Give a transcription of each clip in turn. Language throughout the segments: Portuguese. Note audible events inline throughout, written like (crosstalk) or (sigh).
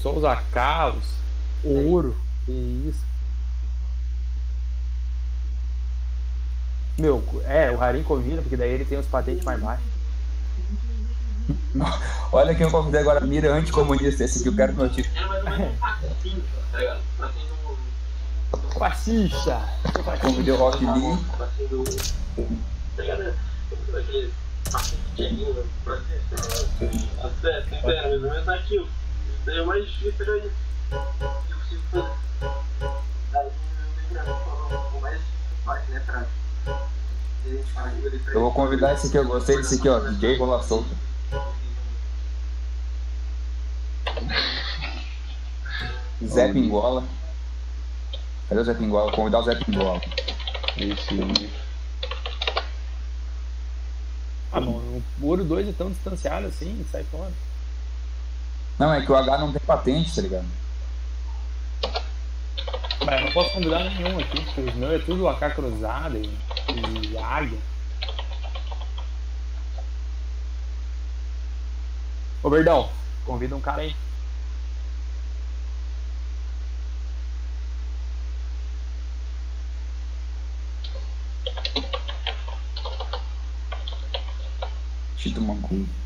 Só usar carros, ouro, que isso. Meu, é, o Harim convida, porque daí ele tem os patentes mais baixos. Olha quem eu convidei agora, mira anticomunista, esse aqui eu quero notícia. Fascista! Convidei o Rock Lee. Sincero, é aquilo. Isso daí é o mais difícil aí. Eu fazer. Daí mais né, pra. Eu vou convidar esse aqui, eu gostei desse aqui, ó, DJ Bola Solta. (laughs) Zé Pingola. Cadê o Zé Pingola? Vou convidar o Zé Pingola. Esse. Ah, mano, o ouro 2 é tão distanciado assim, sai fora. Não, é que o H não tem patente, tá ligado? Mas eu não posso convidar nenhum aqui, porque os meus é tudo AK cruzada e, e águia. Ô Verdão, convida um cara aí. Tito Mancu.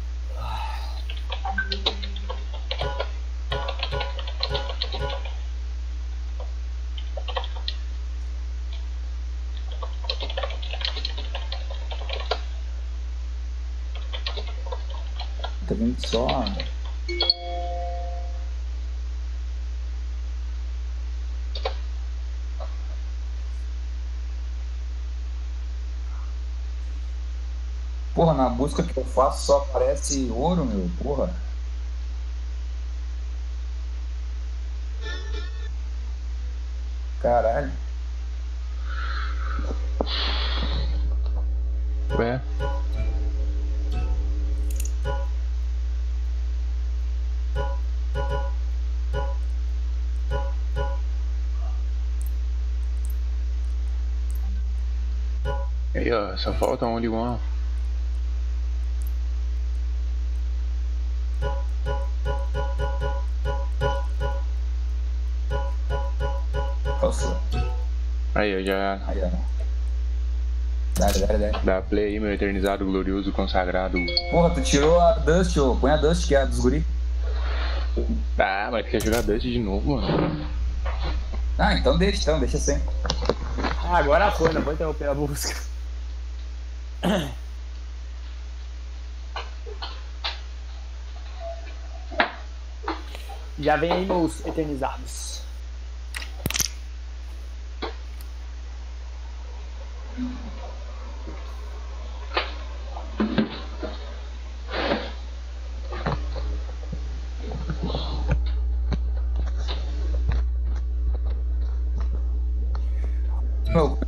Vendo só? Porra, na busca que eu faço só aparece ouro, meu. Porra. Caralho. Ué? Aí, ó, só falta um igual. Nossa. Aí, ó, já Aí, ó. Dale, dale, dale. dá play aí, meu eternizado, glorioso, consagrado. Porra, tu tirou a Dust, ô. Põe a Dust, que é a dos guri. Ah, mas tu quer jogar Dust de novo, mano? Ah, então deixa, então, deixa assim. Ah, agora foi, não vou interromper a busca. Já vem aí meus eternizados. Meu,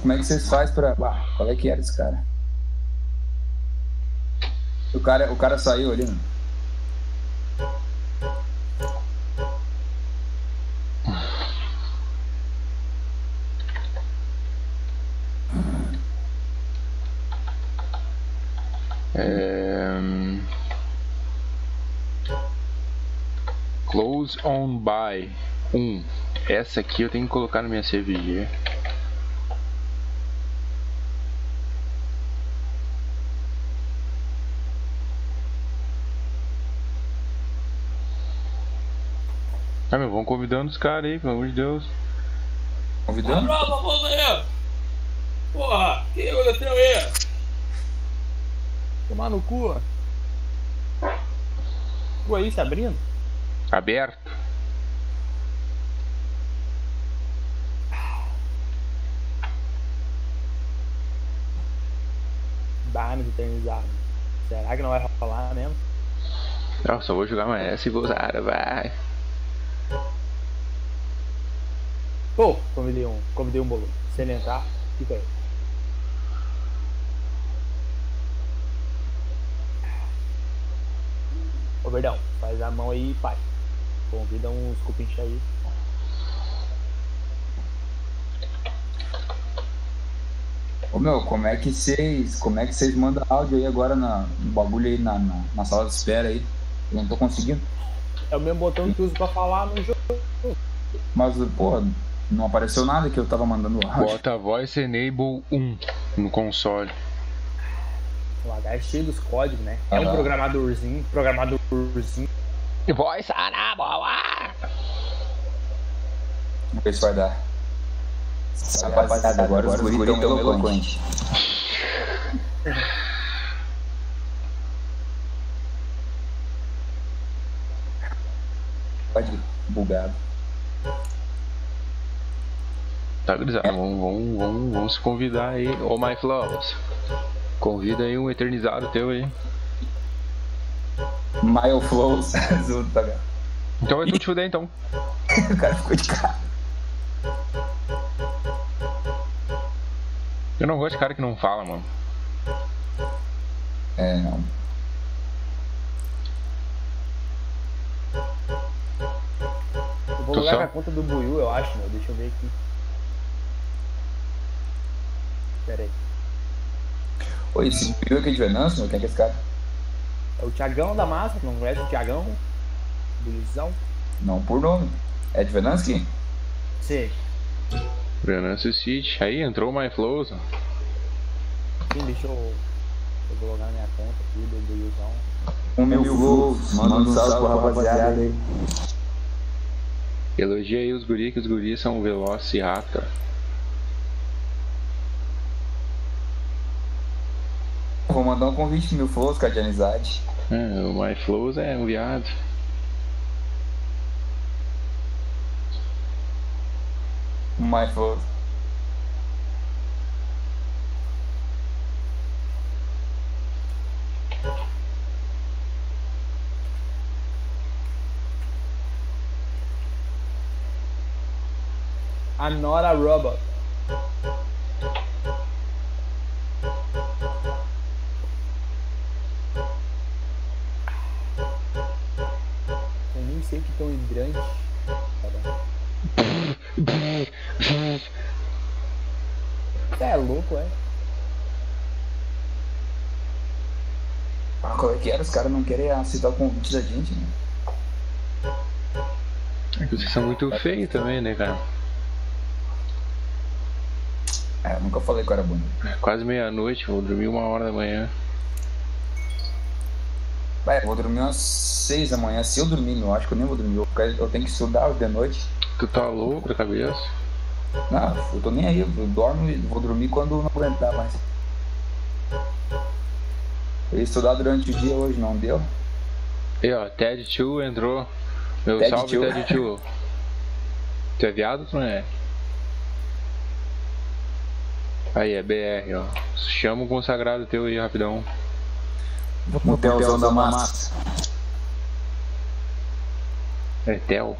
como é que vocês fazem pra. Ah, qual é que era esse cara? O cara, o cara saiu ali, mano. É... Close on by 1. Essa aqui eu tenho que colocar na minha CVG. Convidando os caras aí, pelo amor de Deus. Convidando? Prova, vamos aí! Porra, que eu tenho aí? Tomar no cu. Cu aí se abrindo? Aberto. Barnes eternizado. Será que não vai rolar mesmo? Não, só vou jogar mais essa e vou usar, vai. Pô, convidei um, convidei um bolo. Se ele entrar, fica aí. Ô Verdão, faz a mão aí, pai. Convida uns cupinchos aí. Ô meu, como é que vocês. Como é que vocês mandam áudio aí agora na, no bagulho aí na, na, na sala de espera aí? Eu não tô conseguindo. É o mesmo botão que uso pra falar no jogo. Mas, porra, não apareceu nada que eu tava mandando áudio. Bota Voice Enable 1 no console. O H é cheio dos códigos, né? É um programadorzinho, programadorzinho. Voice Anaboa! Vamos ver se vai dar. Rapaziada, agora os guris estão eloquentes. Pode bugado. Tá, gurizada, vamos, vamos, vamos, vamos se convidar aí. Ô, My Flowers, convida aí um eternizado teu aí. Mile Flows. Azul, (laughs) tá? Então vai tu te fuder então. (laughs) O cara ficou de cara. Eu não gosto de cara que não fala, mano. É, não. Eu vou Tu na conta do Buiu, eu acho, meu. Deixa eu ver aqui. Pera aí. Oi, esse Pio aqui de Venâncio, quem é que é esse cara? É o Thiagão da massa, não conhece o Thiagão? Buiuzão? Não por nome. É de Venâncio? Sim. Venâncio City. Aí entrou o My Flows. ó. Sim, deixa eu. Eu vou logar na minha conta aqui do Buiuzão. Um mil flows. Manda um salve pro rapaziada aí. Elogia aí os guri, que os guris são Velociraptor. Vou mandar um convite mil flows, cara, de amizade. É, o My Flows é um viado. My flows. I'm not a robot. Que tão hidrante. Você é louco, é? Ah, qual é que era? Os caras não querem aceitar o convite da gente, né? É que vocês são muito feios também, né, cara? É, eu nunca falei que eu era bonito. É Quase meia-noite, vou dormir uma hora da manhã. Vai, eu vou dormir umas seis da manhã. Se eu dormir, meu, acho que eu nem vou dormir. Eu, eu tenho que estudar hoje de noite. Tu tá louco da cabeça? Não, eu tô nem aí. Eu dormo e vou dormir quando não aguentar mais. Eu ia estudar durante o dia hoje, não deu? E ó, Ted 2 entrou. Meu Ted salve. Ted 2. Tu é viado ou tu não é? Aí, é BR, ó. Chama o consagrado teu aí, rapidão. Motelzão da massa. É Tel.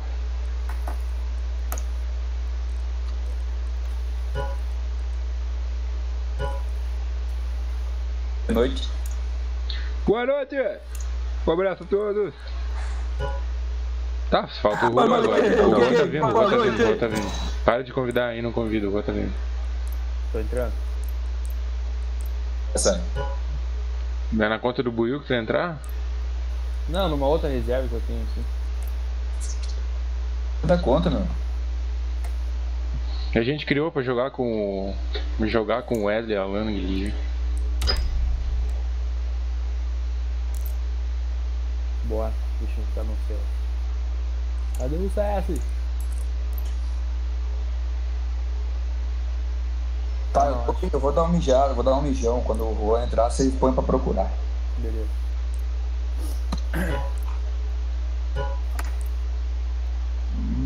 Boa noite. Boa noite! Um abraço a todos! Tá, falta o noite, agora. O Rô ok, tá vindo, o tá vindo, o tá vindo. Para de convidar aí, não convida, o tá vindo. Tô entrando. Essa. Não é na conta do Buiu que tu vai entrar? Não, numa outra reserva que eu tenho aqui. Dá conta, meu. A gente criou pra jogar com o. jogar com o Wesley Alan Guilherme. Bora, deixa eu entrar no céu. Cadê o CS? Tá, eu, vou- eu vou dar um mijado, vou dar um mijão. Quando o Juan entrar, vocês põem pra procurar. Beleza.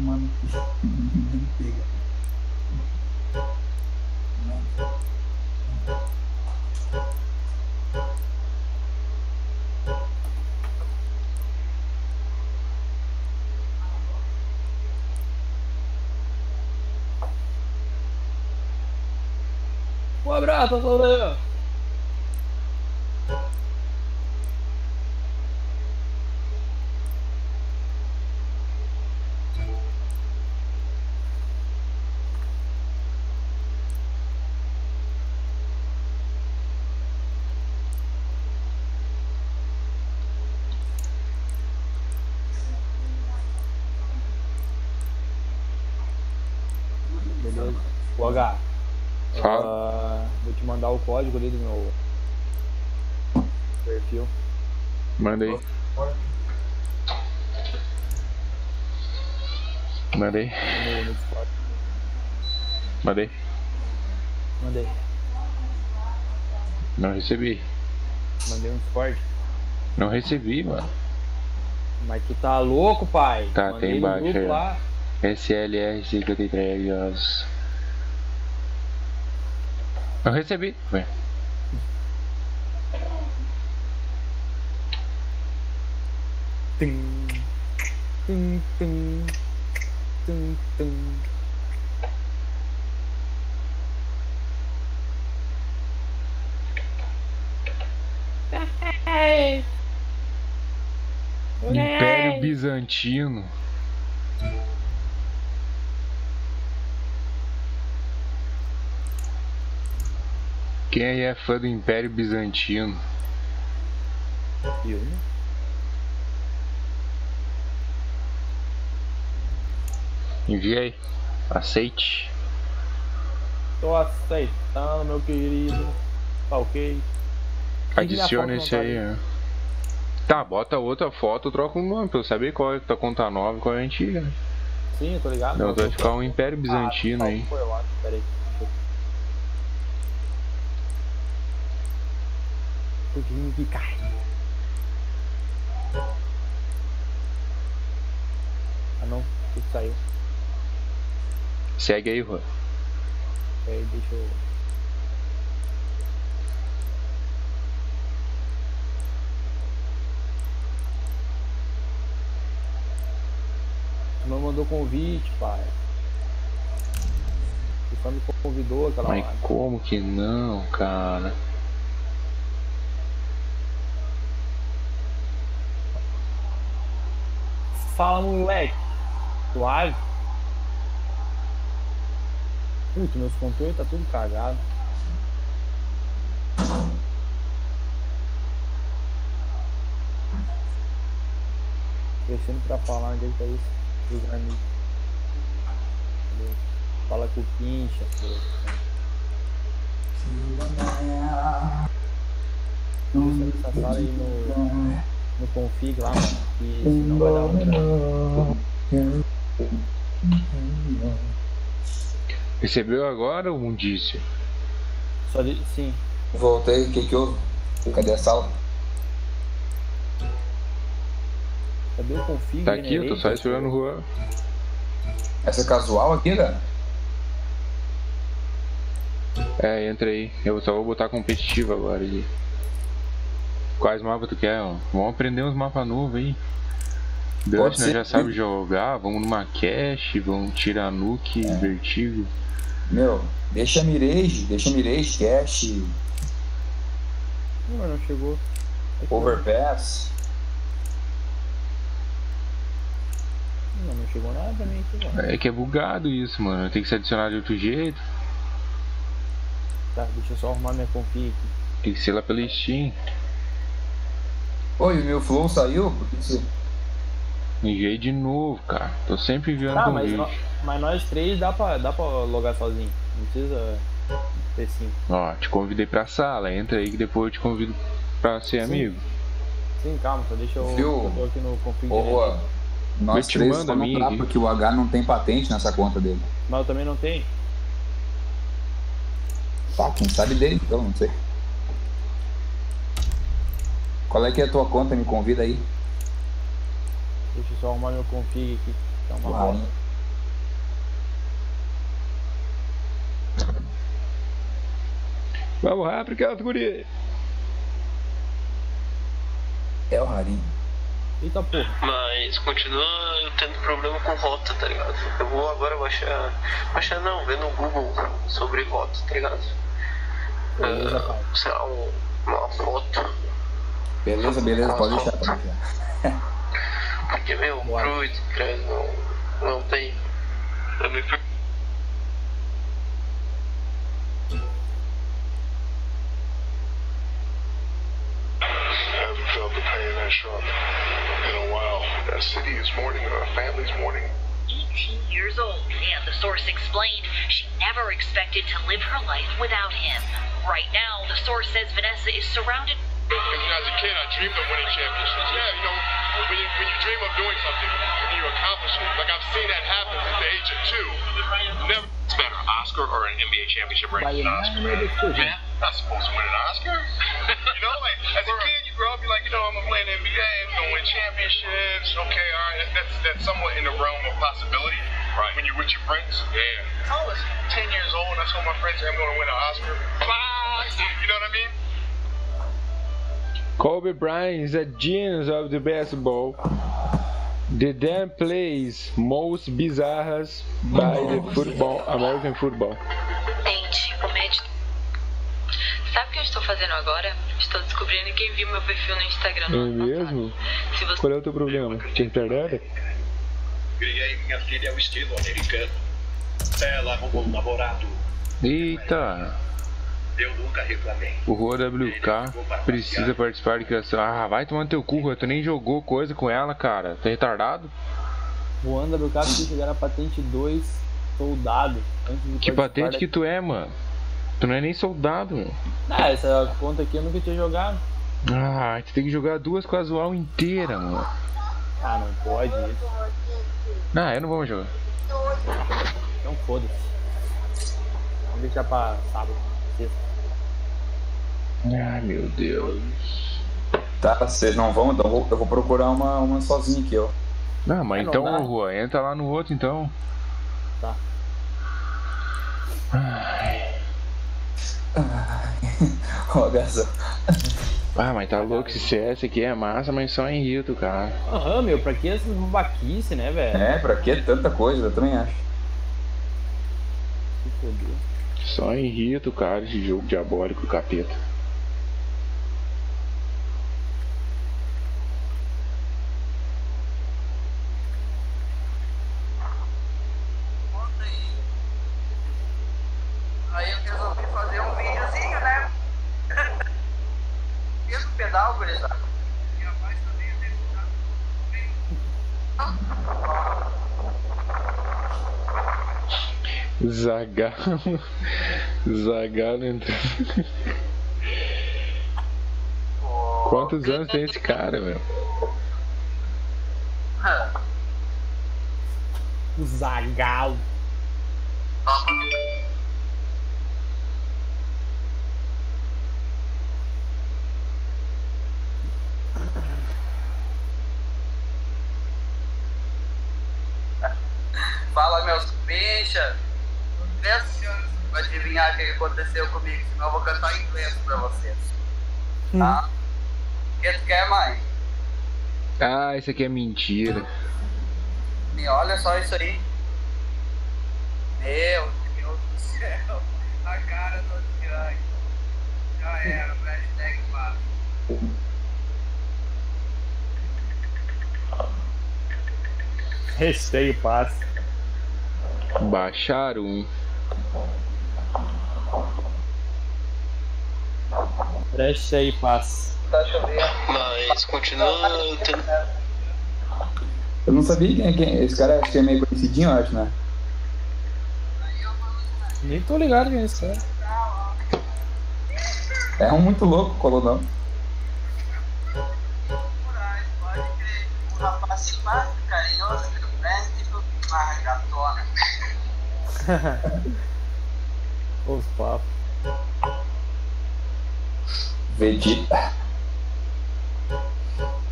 Mano, (laughs) nem pega. Um abraço, Solê! Código ali do meu perfil. Manda aí. Manda aí. Mandei. Não recebi. Mandei um Discord. Não recebi, mano. Mas tu tá louco, pai? Tá, Mandei tem embaixo aí, lá. SLR 53 horas. Não recebi. Ué. Tum, tum, tum, tum, tum. Império Bizantino. Quem aí é fã do Império Bizantino? Eu, né? Envia aí. Aceite. Tô aceitando, meu querido. Tá ok. Adiciona não esse aí, né? Tá, bota outra foto, troca um nome pra eu saber qual é que tá conta nova e qual é a antiga. né? Sim, eu tô ligado. Não, vai ficar um Império Bizantino ah, aí. Foi, eu acho. Pera aí. Tô querendo que cai. Ah não, tudo saiu. Segue aí, Juan. Pera aí, deixa eu. Tu não mandou convite, pai. Tu só me convidou aquela Mas hora. como que não, cara? Fala, moleque. Suave. Puta, meus controles tá tudo cagado. Crescendo pra falar onde é que tá isso. Dos amigos. Fala com o pincha, pô. Essa sala aí no, no config lá, mano. Que senão vai dar um Recebeu agora o Mundício? Só de. Sim. Voltei, o que que houve? Cadê a sala? Cadê o config? Tá aqui, eu tô só esperando o Juan. Essa é casual aqui, cara? É, entra aí. Eu só vou botar competitivo agora ali. Quais mapas tu quer? ó? Vamos aprender uns mapas novos aí. Dante, nós ser. já sabe jogar, vamos numa cache, vamos tirar nuke, É. vertigo. Meu, deixa a Mirage, deixa a Mirage, Cash, Não, chegou. Overpass. Não, não chegou nada aqui, mano. É que é bugado isso, mano. Tem que se adicionar de outro jeito. Tá, deixa eu só arrumar minha config aqui. Tem que ser lá pela Steam. Oi, o meu flow saiu? Por que você... Enviei de novo, cara. Tô sempre enviando Tá, mas, convite. nó- mas nós três dá pra, dá pra logar sozinho. Não precisa ter cinco. Ó, te convidei pra sala. Entra aí que depois eu te convido pra ser amigo. Sim, calma, só deixa eu. Viu? Eu tô aqui no config. Juan, nós Eu te três só não dá porque o H não tem patente nessa conta dele. Mas eu também não tenho. Tá, quem sabe dele então, não sei. Qual é que é a tua conta? Me convida aí. Deixa eu só arrumar meu config aqui. Tá uma bosta. Vamos rápido, categoria. É o Rarinho. Eita porra. Mas continua eu tendo problema com rota, tá ligado? Eu vou agora baixar. Baixar não, ver no Google sobre rota, tá ligado? Beleza. Ah, sei lá, um- uma foto. Beleza, beleza, pode deixar, pode deixar. Porque, meu, Bora. cruz, credo, não, não tem. Eu me per- haven't felt the pain that sharp in a while. That city is mourning, our family's mourning. 15 years old, and the source explained she never expected to live her life without him. Right now, the source says Vanessa is surrounded When I was a kid, I dreamed of winning championships. Yeah, you know, when you, when you dream of doing something and you accomplish it, like I've seen that happen at the age of two. Never. It's better, Oscar or an NBA championship ring? Vai ganhar a decision. Man, not supposed to win an Oscar. you know, like as a (laughs) kid, you grow up, you're like, you know, I'm gonna play in the NBA, I'm gonna win championships. Okay, all right, that's that's somewhat in the realm of possibility. Right. When you're with your friends. Yeah. I was 10 years old. And I told my friends I'm gonna win an Oscar. Bye. You know what I mean? Kobe Bryant is a genius of the basketball. The damn plays most bizarras by the football, American football. Gente, o médico. Sabe o que eu estou fazendo agora? Estou descobrindo quem viu meu perfil no Instagram É no ano mesmo? você Qual é o teu problema? Tinha internet? Criei minha filha ao estilo americano. Ela arrumou um namorado. Eita! Eu nunca reclamei. O Rua WK precisa participar de criação. Ah, vai tomar no teu cu, Rua. Tu nem jogou coisa com ela, cara. Tá retardado? Do Cap precisa chegar a patente 2 soldado. Antes de Que patente da- que tu é, mano? Tu não é nem soldado, mano. Ah, essa conta aqui eu nunca tinha jogado. Ah, tu tem que jogar duas casual inteira, mano. Ah, não pode isso. Ah, eu não vou mais jogar. Então foda-se. Vamos deixar pra sábado. Sexta. Ai, meu Deus. Tá, vocês não vão, então eu vou, eu vou procurar uma, uma sozinha aqui, ó. Não, mas não então, dá. Rua, entra lá no outro então. Tá. Ó, (laughs) Gazão. Ah, mas tá louco, esse CS aqui é massa, mas só em Rito, cara. Aham, meu, pra que essas babaquice, né, velho? É, pra que tanta coisa? Eu também acho. Se foder. Só em Rito, cara, esse jogo diabólico, capeta. Aí eu resolvi fazer um videozinho, né? Fiz o pedal, gurizada. Minha voz também é resultado. Zagalo. Zagalo entrou. Quantos anos tem esse cara, meu? O Zagal. Fala, meus bicha. Vou adivinhar o que aconteceu comigo, senão eu vou cantar em inglês pra vocês. Tá? O que tu quer, mãe? Ah, isso aqui é mentira. Me olha só isso aí. Meu Deus do céu. (laughs) A cara do Tirangue. Já era, o hashtag passa. Hashtag passa. Baixaram um. Hashtag passa. Tá chovendo. Mas continua tendo. Eu não sabia quem é quem. Esse cara acho que é meio conhecidinho, eu acho, né? Nem tô ligado quem é esse cara. É um muito louco, colodão. Pode crer. Um rapaz simpático, carinhoso, frenético, uma gatona. (laughs) Os papos. Vegeta.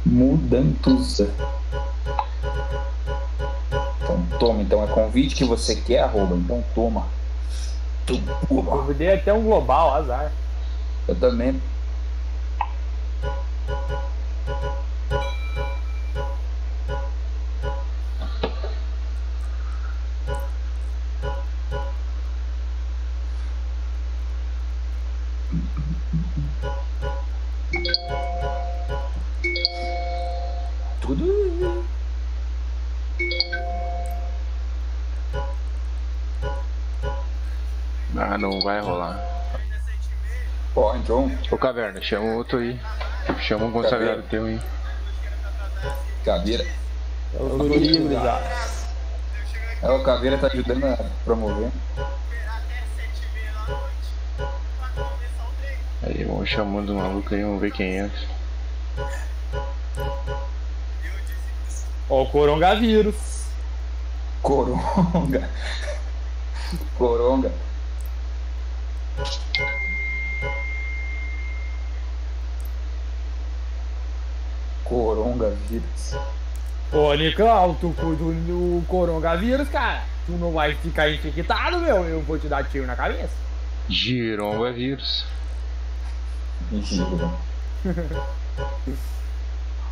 Mudantusa. Então toma, então é convite que você quer, arroba. Então toma. Toma. Convidei até um global, azar. Eu também. Tudo. Ah, não vai rolar. Ó, entrou um Ô, Caverna, chama outro aí. Chama um consagrado teu aí. caveira. É o gurizada. É, o Caveira tá ajudando a promover. Aí, vamos chamando os malucos aí, vamos ver quem entra. Ó, o coronavírus. Coronga. Coronga. Coronga vírus. Ô, Nicão, tu cuida do coronavírus, cara. Tu não vai ficar infectado, meu. Eu vou te dar tiro na cabeça. Giromba é vírus. Mentira.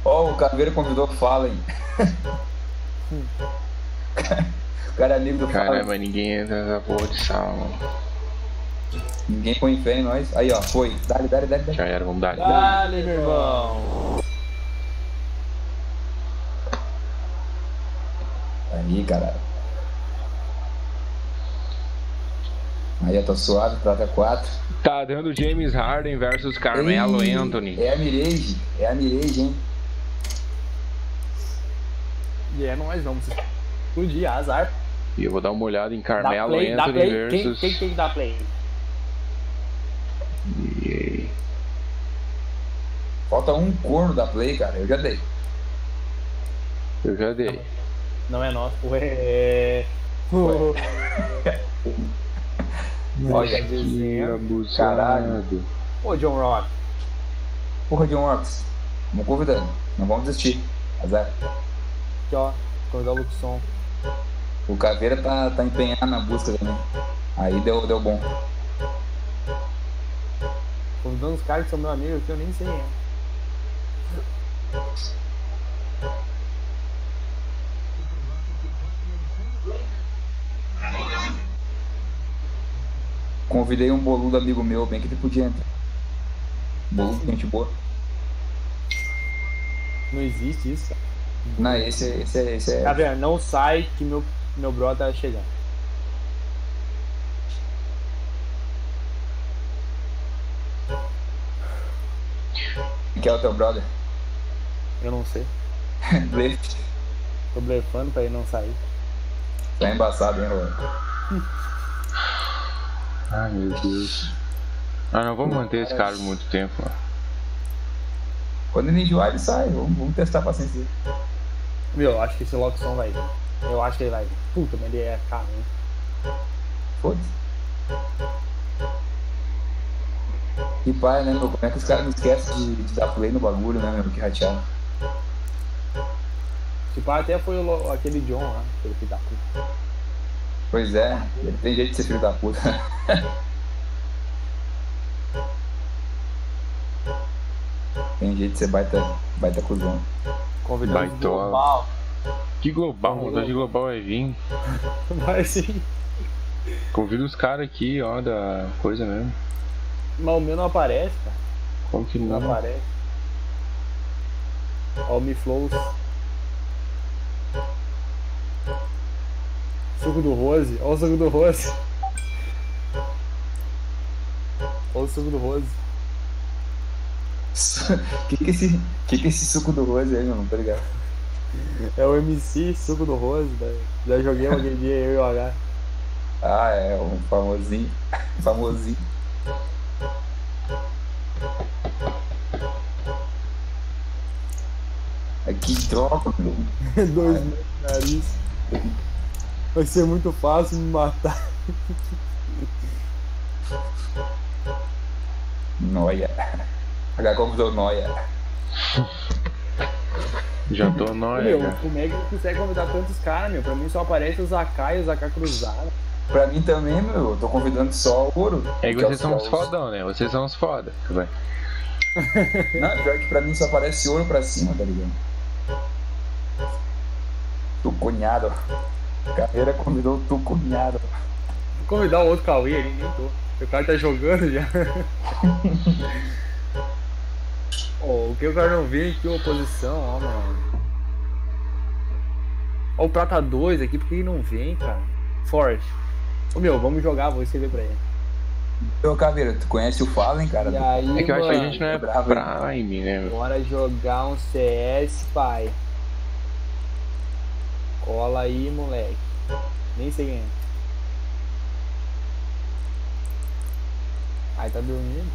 Ó, o Caveira convidou o Fallen. o cara é amigo do Caramba, Fallen. mas ninguém entra nessa porra de sala, mano. Ninguém põe fé em nós. Aí, ó, foi. Dale, dale, dale, dale. Já era, vamos dar. Dale, meu irmão. Aí, caralho. Aí, eu tô suave, prata 4. Tá dando James Harden versus Carmelo Ei, Anthony. É a Mirage, é a Mirage, hein? E é nóis, vamos explodir, azar. E eu vou dar uma olhada em Carmelo play, Anthony play. Quem, versus. quem tem que dar play? Falta um corno da Play, cara. Eu já dei. Eu já dei. Não é nosso. Ué. (laughs) (laughs) Olha Que desenho. abusado. Caralho. Ô, John Rock. Porra um Orcs. Vamos convidando. Não vamos desistir. Azar. Aqui, ó. Convidar o Luxon. O Caveira tá, tá empenhado na busca também. Aí deu, deu bom. Convidando os caras que são meu amigo que eu nem sei. É. Convidei um boludo amigo meu, bem que ele podia entrar. Boludo, gente boa. Não existe isso, cara. Não, esse, esse, é- esse é. Gabriel, não sai que meu, meu brother tá chegando. Que é o teu brother? Eu não sei. (laughs) Blefe. Tô blefando pra ele não sair. Tá embaçado, hein, Rolando? (laughs) Ai meu Deus. Ah, não vamos manter esse cara muito tempo. Quando ele enjoar, ele sai. Vamos, vamos testar a paciência dele. Meu, eu acho que esse Loxon vai vir. Eu acho que ele vai vir. Puta, mas ele é caro, hein? Foda-se. E pai, né, meu? Como é que os caras não esquecem de, de dar play no bagulho, né, meu? Que rateado. Tipo, até foi o, aquele John lá, aquele que dá puta. Pois é, tem jeito de ser filho da puta. tem jeito de ser baita, baita cuzão. Convidamos o Baitola. global. Que global, vontade de global vai vir. (laughs) Vai sim. Convida os caras aqui, ó, da coisa mesmo. Mas o meu não aparece, cara. Como que Não não? aparece. Ó, o Mi Flows. Suco do Rose. Ó o suco do Rose. Ó o suco do Rose. que que é esse, que que é esse suco do rose aí, tô ligado. É o MC Suco do Rose, velho. Já joguei aquele dia eu e o H. Ah, é, um famosinho. (laughs) Famosinho. É que droga, meu. (laughs) Dois no nariz. Vai ser muito fácil me matar. Noia. H convidou Noia. Já tô nóia, meu, já. como é que ele consegue convidar tantos caras, meu? Pra mim só aparece os AK e os AK cruzados. Pra mim também, meu, eu tô convidando só o ouro. É que é vocês são os os- fodão, né? Vocês são os foda. Vai. (laughs) Não, pior que pra mim só aparece ouro pra cima, tá ligado? Tu cunhado. Carreira convidou tu cunhado. Vou convidar o outro Cauê ali, nem tô. O cara tá jogando já. (laughs) Ó, o que o cara não vê aqui, oposição, ó, mano. Ó, o Prata 2 aqui, por que ele não vem, cara? Forte. Ô meu, vamos jogar, vou escrever pra ele. Ô, Caveira, tu conhece o Fallen, cara? Aí, É que eu acho que a gente não é bravo? Prime, né? Bora jogar um CS, pai. Cola aí, moleque. Nem sei quem é. Aí tá dormindo.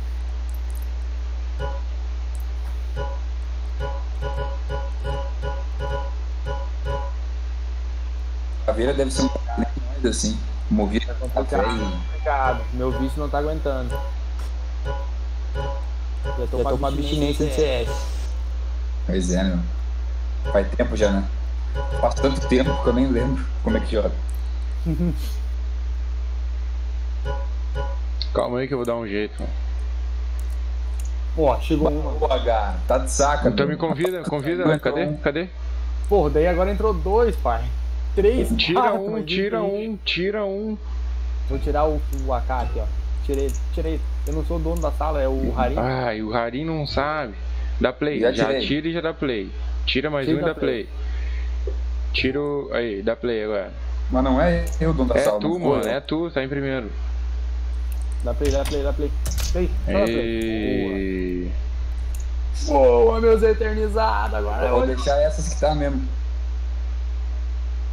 Caveira deve ser um nós, assim. Movido a café e... Complicado. Meu vício não tá aguentando. Já tô, Já tô com uma abstinência de CS. Pois é, meu. Faz tempo já, né? Faz tanto tempo que eu nem lembro como é que joga. (laughs) Calma aí que eu vou dar um jeito, mano. Pô, chegou uma. Pô, H, tá de saca, Então me meu. convida, convida, né? Cadê? Cadê? Porra, daí agora entrou dois, pai. Três. Tira quatro, um, tira um, tira um. Vou tirar o, o AK aqui, ó. Tirei, tirei. Eu não sou o dono da sala, é o Harim. Ai, o Harim não sabe. Dá play, Já já, tira e já dá play. Tira mais Tira um e dá dá play. Tira o. Aí, dá play agora. Mas não é eu dono da É sala. tu, não mano, é tu, tá em primeiro. Dá play, dá play, dá play. Play, dá play. Ei. Boa, Boa meus eternizados. Agora Vou olha. deixar essas que tá mesmo.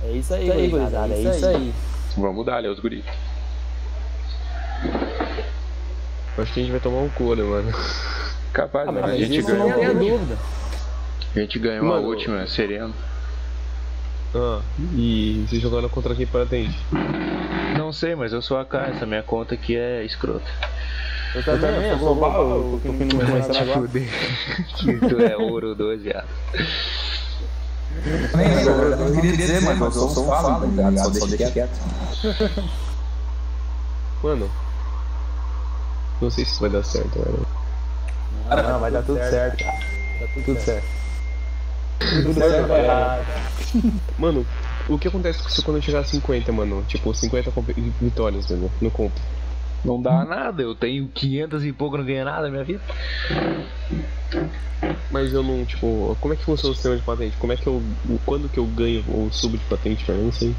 É isso aí, Isso aí, gurizada. gurizada, É isso aí. Vamos dar, os guri. Acho que a gente vai tomar um couro, mano. Capaz, Ah, mas mano, a gente isso não ganhou. tem dúvida. A gente ganhou a última, sereno. Ah, e vocês jogaram contra quem patente? Não sei, mas eu sou a cara, essa minha conta aqui é escrota. Eu também, eu sou global. Eu tô te fuder. Que tu é ouro 2, viado. Nem lembro, eu não queria dizer, mas eu sou um fala, tá ligado? Só deixa quieto. (laughs) Mano. Não sei se isso vai dar certo, mano. Não, vai dar tudo certo, cara. Tá tudo certo. Tudo certo vai errado. Mano, o que acontece se quando eu chegar a 50, mano? Tipo, 50 comp- vitórias, mano, no comp. Não dá nada, eu tenho 500 e pouco, não ganho nada na minha vida. Mas eu não, tipo, como é que funciona o sistema de patente? Como é que eu. Quando que eu ganho ou subo de patente, cara? Eu não sei.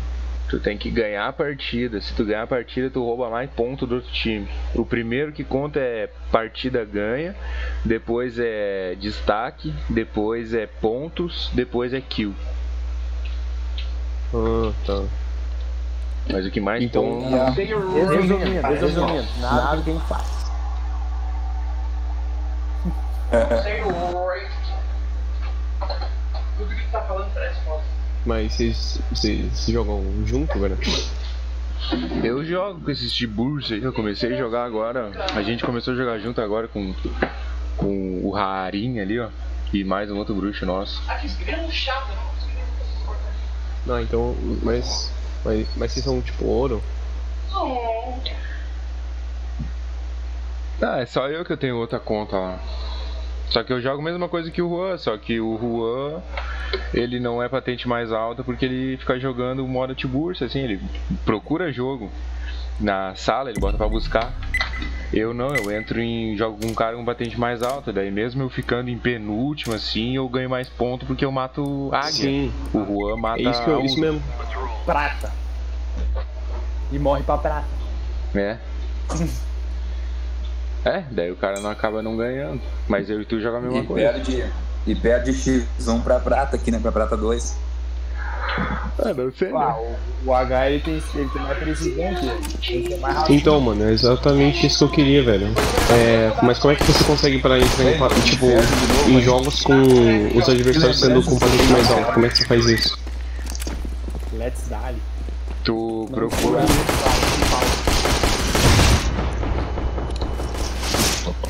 Tu tem que ganhar a partida. Se tu ganhar a partida, tu rouba mais ponto do outro time. O primeiro que conta é partida ganha, depois é destaque, depois é pontos, depois é kill. Ah, tá. Mas o que mais Então, conta. Resumindo, resumindo. Nada que gente faz. Tudo que tá falando parece falso. Mas vocês, vocês jogam junto, velho? Eu jogo com esses tiburros aí, eu comecei a jogar agora. A gente começou a jogar junto agora com, com o Harim ali, ó. E mais um outro bruxo nosso. É um é muito importante. Não, então. Mas. Mas, mas vocês são tipo ouro? Ah, é só eu que eu tenho outra conta lá. Só que eu jogo a mesma coisa que o Juan, só que o Juan, ele não é patente mais alta porque ele fica jogando modo Tiburcio, assim, ele procura jogo na sala, ele bota pra buscar. Eu não, eu entro em jogo com um cara com patente mais alta, daí mesmo eu ficando em penúltimo assim, eu ganho mais ponto porque eu mato águia. Sim. O Juan mata É isso, que eu, a isso mesmo. Prata. E morre pra prata. É. (laughs) É, daí o cara não acaba não ganhando. Mas eu e tu joga a mesma E coisa. perde, e perde X1 pra prata aqui, né? Pra prata 2. Ah, não sei. Ah, o, o H ele tem, ele tem mais precisão que ele. Ele tem mais rápido. Então, mano, é exatamente isso que eu queria, velho. É, mas como é que você consegue para entrar em, pa- tipo, em jogos com os adversários sendo com patente mais alto? Como é que você faz isso? Let's Dali. Tu procura.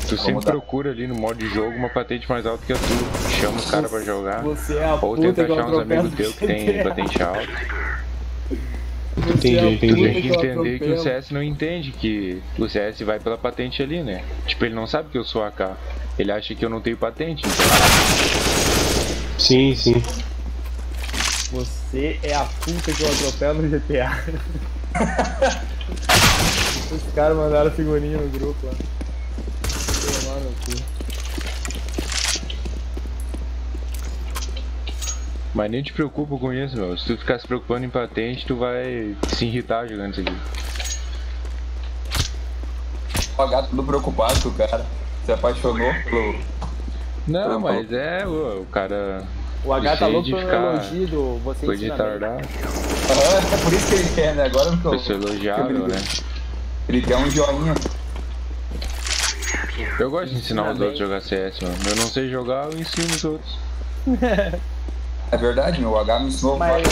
Tu sempre dar. procura ali no modo de jogo uma patente mais alta que a tua. Chama os caras pra jogar. Você é a Ou tenta achar uns amigos teus que tem patente alta. Entendi, é a entendi. Tem que entender que o. CS não entende que o CS vai pela patente ali, né? Tipo, ele não sabe que eu sou AK. Ele acha que eu não tenho patente. Então, Sim, sim. Você é a puta que eu atropelo no GTA. (laughs) Os caras mandaram figurinha no grupo lá. Cu. Mas nem te preocupa com isso, meu. Se tu ficar se preocupando em patente, tu vai se irritar jogando isso aqui. O H tudo preocupado com o cara. Se apaixonou pelo. Não, Não, mas é, o, o cara O H tá louco de pelo ficar- elogio do você Foi de tardar. Aham, é por isso que ele quer, né? Agora eu Pessoa elogiável, né? Ele quer um joinha. Eu gosto de ensinar os outros a jogar CS, mano. Eu não sei jogar, eu ensino os outros. (laughs) É verdade, meu. O H me ensinou. Mas,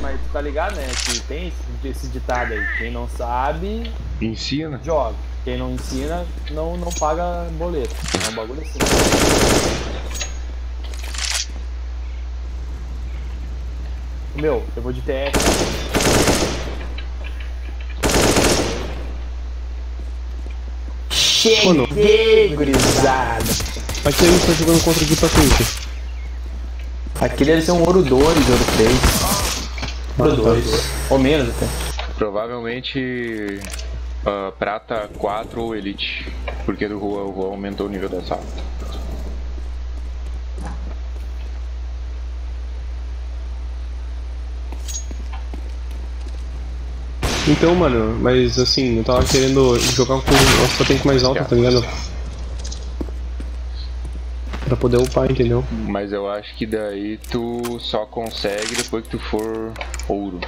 mas tu tá ligado, né? Que tem esse, esse ditado aí. Quem não sabe, Ensina. joga. Quem não ensina, não, não paga boleto. É um bagulho assim. Meu, eu vou de TF. Cheguei, gurizada. Aqui a gente tá jogando contra o Guipa Quente. Aquele deve ser um ouro 2, ouro 3. Ouro 2. Ou menos até. Provavelmente ah, prata 4 ou elite. Porque o Rua aumentou o nível da sala. Então, mano, mas assim, eu tava querendo jogar com uma patente mais alta, tá ligado? Pra poder upar, entendeu? Mas eu acho que daí tu só consegue depois que tu for ouro.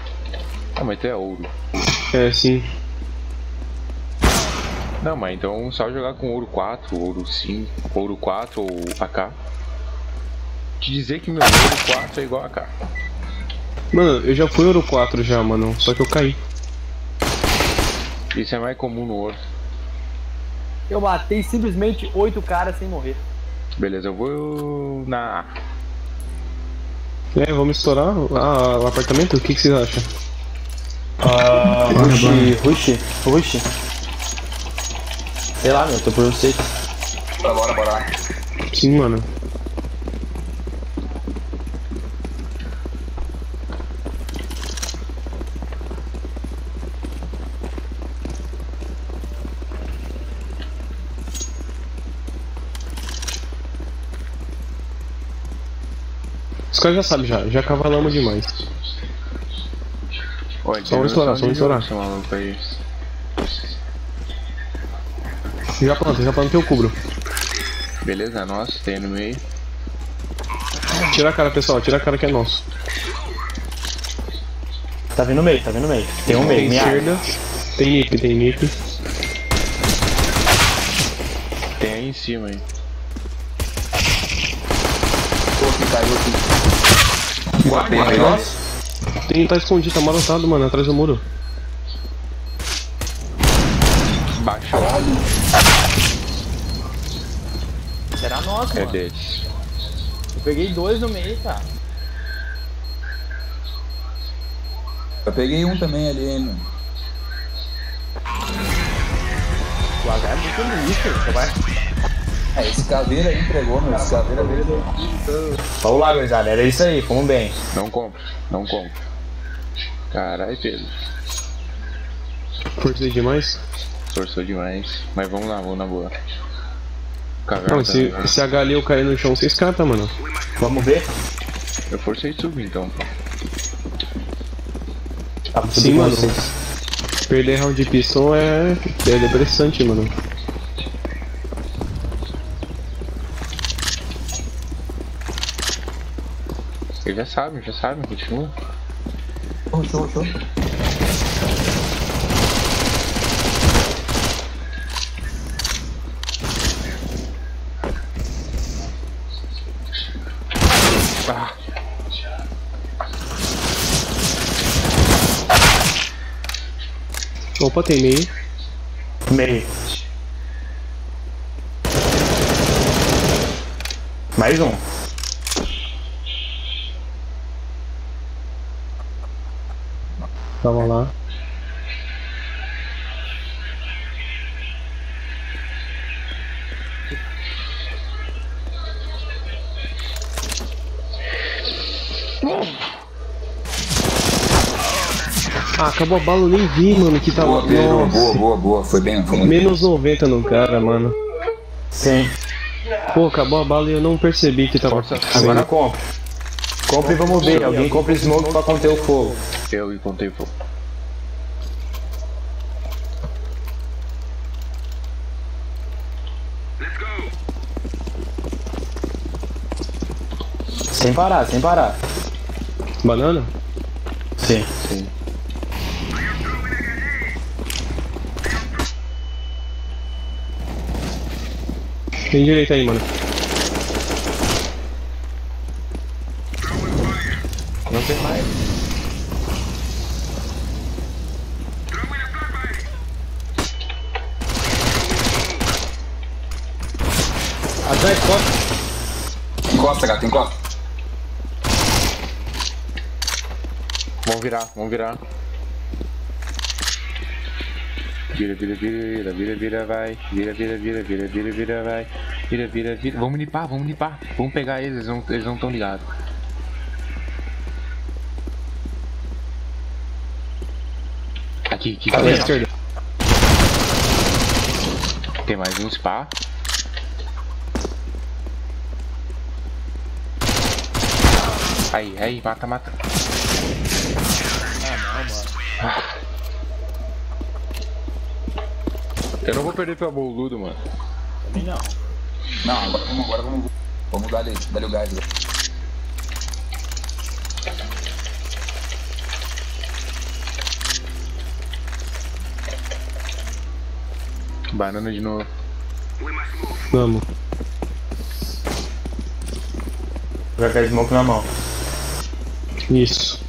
Ah, mas tu é ouro. É, sim. Não, mas então só jogar com ouro 4, ouro 5, ouro 4 ou AK. Te dizer que meu ouro 4 é igual a AK. Mano, eu já fui Ouro 4 já, mano, só que eu caí. Isso é mais comum no ouro. Eu matei simplesmente 8 caras sem morrer. Beleza, eu vou na A. É, vamos estourar ah, o apartamento? O que, que vocês acham? Ah, Rush, Rush, Rush. Sei lá, meu, tô por você. Bora, bora, bora lá. Sim, mano. Os caras já sabem já, já cavalamos demais. Olha, Só vamos estourar, só vamos estourar. Aí. Já planta, já planta que eu cubro. Beleza, nossa, tem no meio. Tira a cara, pessoal, tira a cara que é nosso. Tá vindo meio, tá vindo meio. Tem um meio, Tem minha esquerda, tem nick, tem nick. Tem aí em cima aí. Pô, que caiu aqui. Guarda Tem, tá escondido, tá marotado, mano, atrás do muro. Baixou. Será nosso, É mano. Eu peguei dois no meio, cara. Eu peguei um também ali, hein, mano. O H é muito lixo, você vai. É, esse caveira aí entregou, meu. Esse caveira veio. Vamos lá, gurizada, era isso aí, fomos bem. Não compra, não compra. Caralho, Pedro. Forcei demais. Forçou demais. Mas vamos lá, vamos na boa. Caverna Não, se, também. se a galinha eu cair no chão, vocês catam, mano. Vamos ver? Eu forcei subir então. Tá Sim, mano. vocês. Perder round de pistol é, é depressante, mano. Eles já sabem, já sabem, continua. Show, show. Ah, Opa, tem meio. Meio. Mais um. Tava lá. Ah, acabou a bala, eu nem vi, mano, que tava. Boa, Pedro. Nossa. Boa, boa, boa. Foi bem, foi muito Menos 90 no cara, mano. Sim. Pô, acabou a bala e eu não percebi que tava. Força. Agora compra. Compre e vamos ver. Alguém compra smoke pra conter o fogo. eu e contei fogo. Sem parar, sem parar. Banana? Sim. Sim. Tem direito aí, mano. Tem mais. Atrás, costa. Encosta, gato, encosta. Vamos virar, vamos virar. Vira, vira, vira, vira, vira, vai. Vira, vira, vira, vira, vira, vira, vai. Vira, vira, vira. Vamos limpar, vamos limpar. Vamos pegar eles, eles não estão ligados. Aqui, aqui, aqui. esquerda? Tem mais um spa. Aí, aí, mata, mata. Eu não vou perder pra boludo, mano. Também não. Não, agora vamos, agora vamos. Vamos dar-lhe dar o gás. Banana de novo. Vamos. Jogar com a smoke na mão. Isso.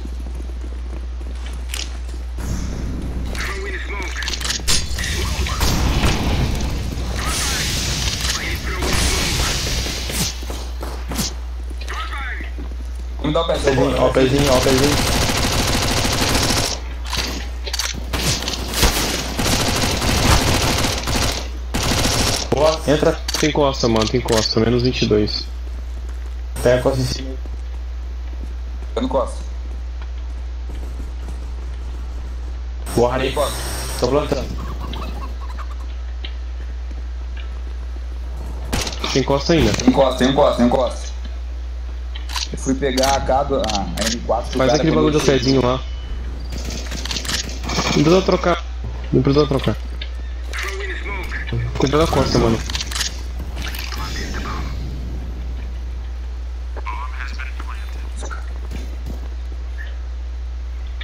Vamos dar o pezinho. Pezinho, ó, o pezinho, ó, o pezinho. Boa, entra. Tem costa, mano, tem costa. Menos 22. Pega a costa em cima. Eu não costa. Boa, Harry. Tô plantando. Tem costa ainda. Tem encosta, tem encosta, tem encosta. Eu fui pegar a K do, a, a M4 do Faz aquele bagulho do pezinho lá. Não precisa trocar. Não precisa trocar. Cuidado da costa, mano.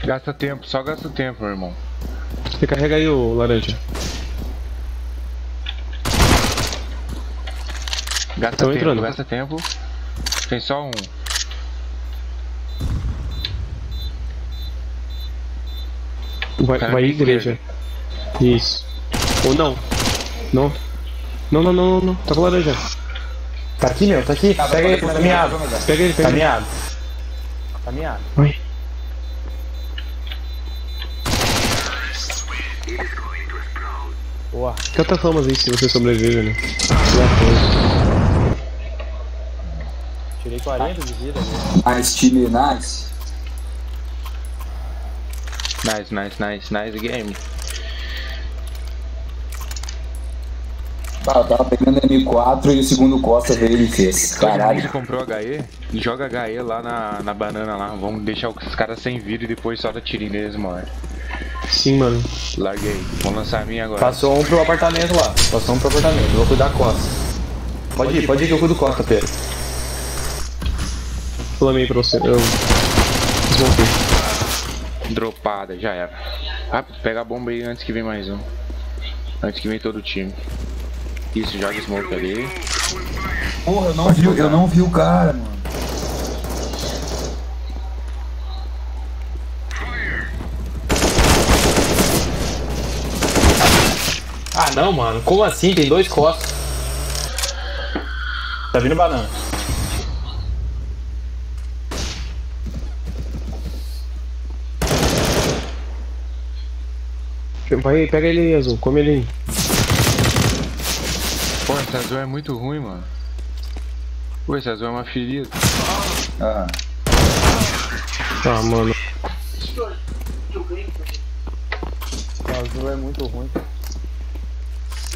Gasta tempo, só gasta tempo, meu irmão. Você carrega aí o laranja. Gasta tempo, entrando. gasta tempo. Tem só um. Vai, vai igreja. Isso. Ou não. Não. Não, não, não, não, não. Tá com laranja. Tá aqui, meu, tá aqui. Tá, Pega ele, tá, tá tá, miado. tá, tá, Pega ele, Tá pega ele. miado. Tá miado. Vai. Boa. Canta famas aí se você sobrevive, né? Tirei 40 de vida ali. Nice, time, nice. Nice, nice, nice, nice game. Tá, eu tava pegando M4 e o segundo Costa veio e fez. Caralho. comprou HE, joga HE lá na, na banana lá. Vamos deixar os caras sem vida e depois só dá tirinho neles, mano. Sim, mano. Larguei. Vou lançar a minha agora. Passou um pro apartamento lá. Passou um pro apartamento. Eu vou cuidar da costa. Pode ir, pode ir que eu cuido costa, Pedro. Flamei pra você. Eu. Desmontei. Dropada, já era. Rápido, pega a bomba aí antes que vem mais um. Antes que vem todo o time. Isso, joga smoke ali. Porra, eu não vi, eu não vi o cara, mano. Ah, não, mano. Como assim? Tem dois costas. Tá vindo banana. Vai, pega ele aí, azul. Come ele aí. Pô, esse azul é muito ruim, mano. Pô, esse azul é uma ferida. Ah, Tá, mano. O azul é muito ruim.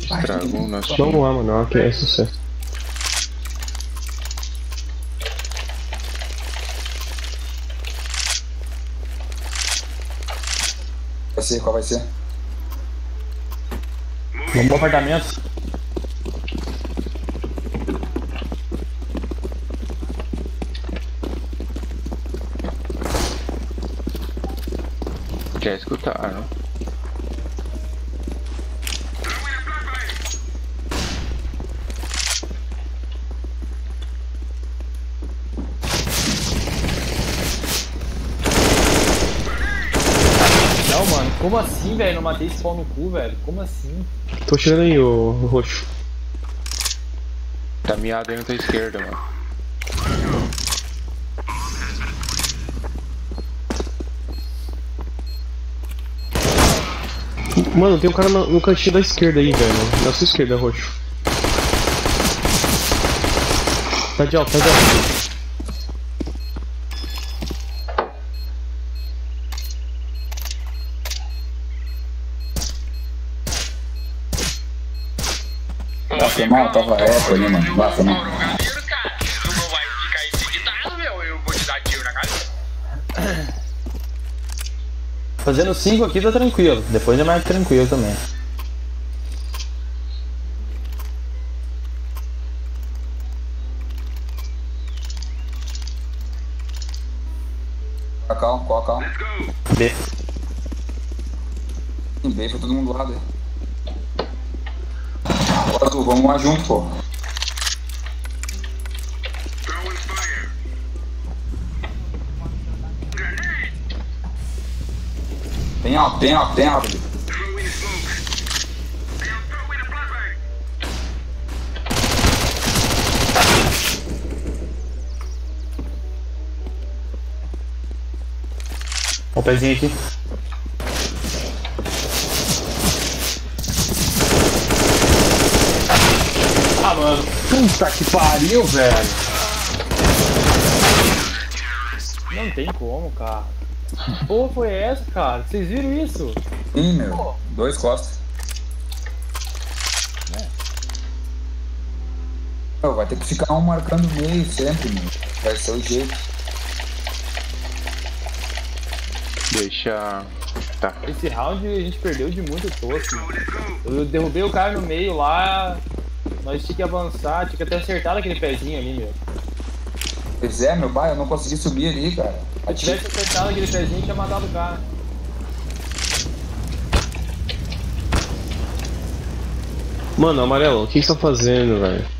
Estragou o nosso time. Vamos lá, mano. Ok, é sucesso. vai ser, qual vai ser? Vamos pro apartamento. Quer escutar, né? Não, mano, como assim, velho? Não matei esse pau no cu, velho. Como assim? Tô tirando aí, o roxo. Tá miado aí na tua esquerda, mano. Mano, tem um cara no, no cantinho da esquerda aí, velho. Na sua esquerda, roxo. Tá de alto, tá de alto. Tá, mal, tava eco ali, mano. Vá, foi Fazendo 5 aqui tá tranquilo. Depois é mais tranquilo também. A flashbang. Ó o pezinho aqui. Ah, mano. Puta que pariu, velho. Não tem como, cara. Que Porra, foi essa, cara? Vocês viram isso? Ih, meu. Dois costas. Meu, vai ter que ficar um marcando o meio sempre, meu. Vai ser o jeito. Deixa. Tá. Esse round a gente perdeu de muito tosco. Eu derrubei o cara no meio lá. Nós tinha que avançar, tinha que ter acertado aquele pezinho ali, meu. Pois é, meu pai, eu não consegui subir ali, cara. Se eu tivesse acertado aquele pezinho, tinha matado o cara. Mano, amarelo, o que você tá fazendo, velho?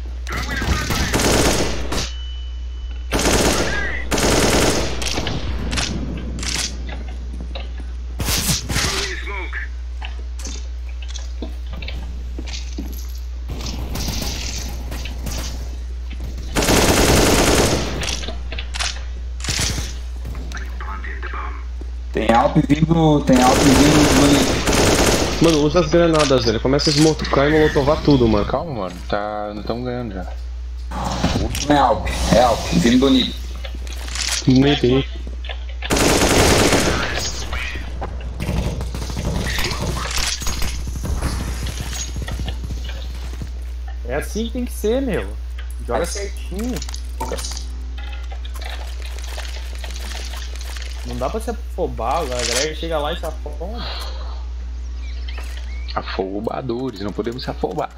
Vindo. Tem Alp vindo bonito. Mano, usa as granadas, velho. Começa a smokear e molotovar tudo, mano. Calma, mano. Tá. Não estamos ganhando já. Não é Alp, é Alp, vindo bonito. Nem tem. É assim que tem que ser, meu. Joga certinho. Não dá pra se afobar, a galera chega lá e se afoba. Afobadores, não podemos se afobar.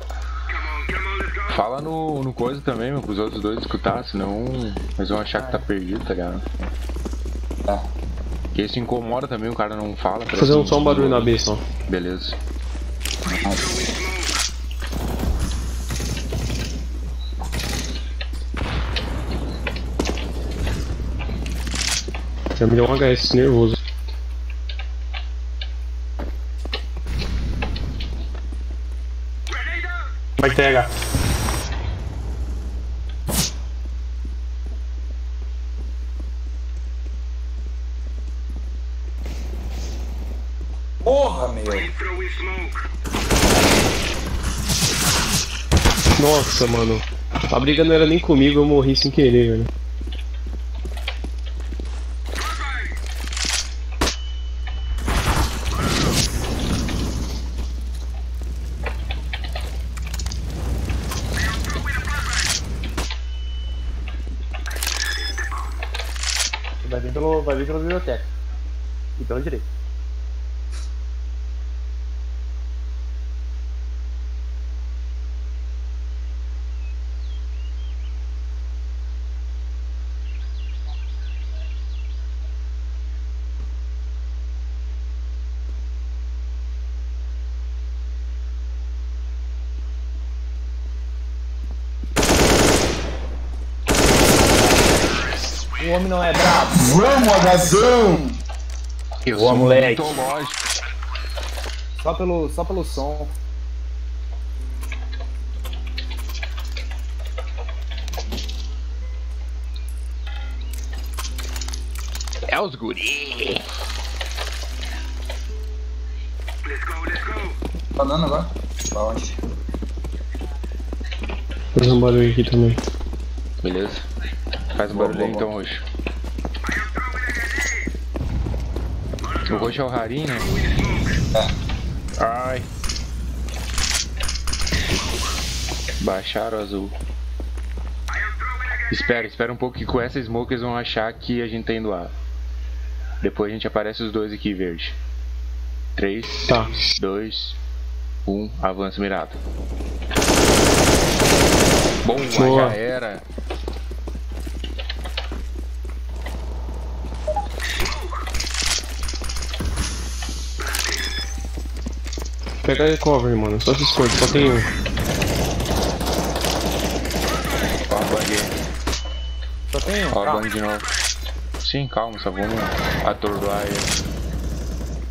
Fala no, no coisa também, meu, pros outros dois escutar, senão eles vão achar que tá perdido, tá ligado? Tá. Porque isso incomoda também, o cara não fala. Fazer um só um barulho na B só. Beleza. Já me deu um HS nervoso. Vai pegar. Porra, meu. Nossa, mano. A briga não era nem comigo, eu morri sem querer, velho. Vai vir pela biblioteca. E pela direita. o homem não é brabo. Agazão! Eu Boa, moleque. Só pelo, só pelo som. É os guri. Tá dando agora? Pra onde? Faz um barulho aqui também. Beleza. Faz um barulho aí boa, então, Roxo. O Roxo é o Harim, né? Ai. Baixaram o azul. Espera, espera um pouco que com essa smoke eles vão achar que a gente tá indo A. Depois a gente aparece os dois aqui verde. 3, Tá. 2, 1, avança mirado. Bom, já era. Pega aí cover, mano. Só se esconde, só tem um. Ó, a bang. Só tem um. Ó, bang de novo. Sim, calma, só vamos atordoar ele.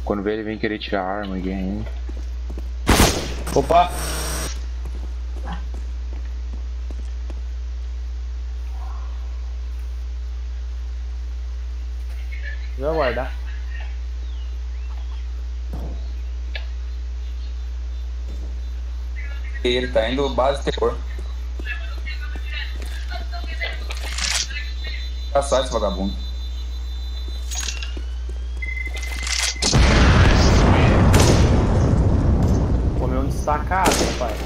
Quando vê ele vem querer tirar a arma again. Opa! Vou aguardar. Ele tá indo base terror. Passar esse vagabundo. Comeu um destacado, rapaz.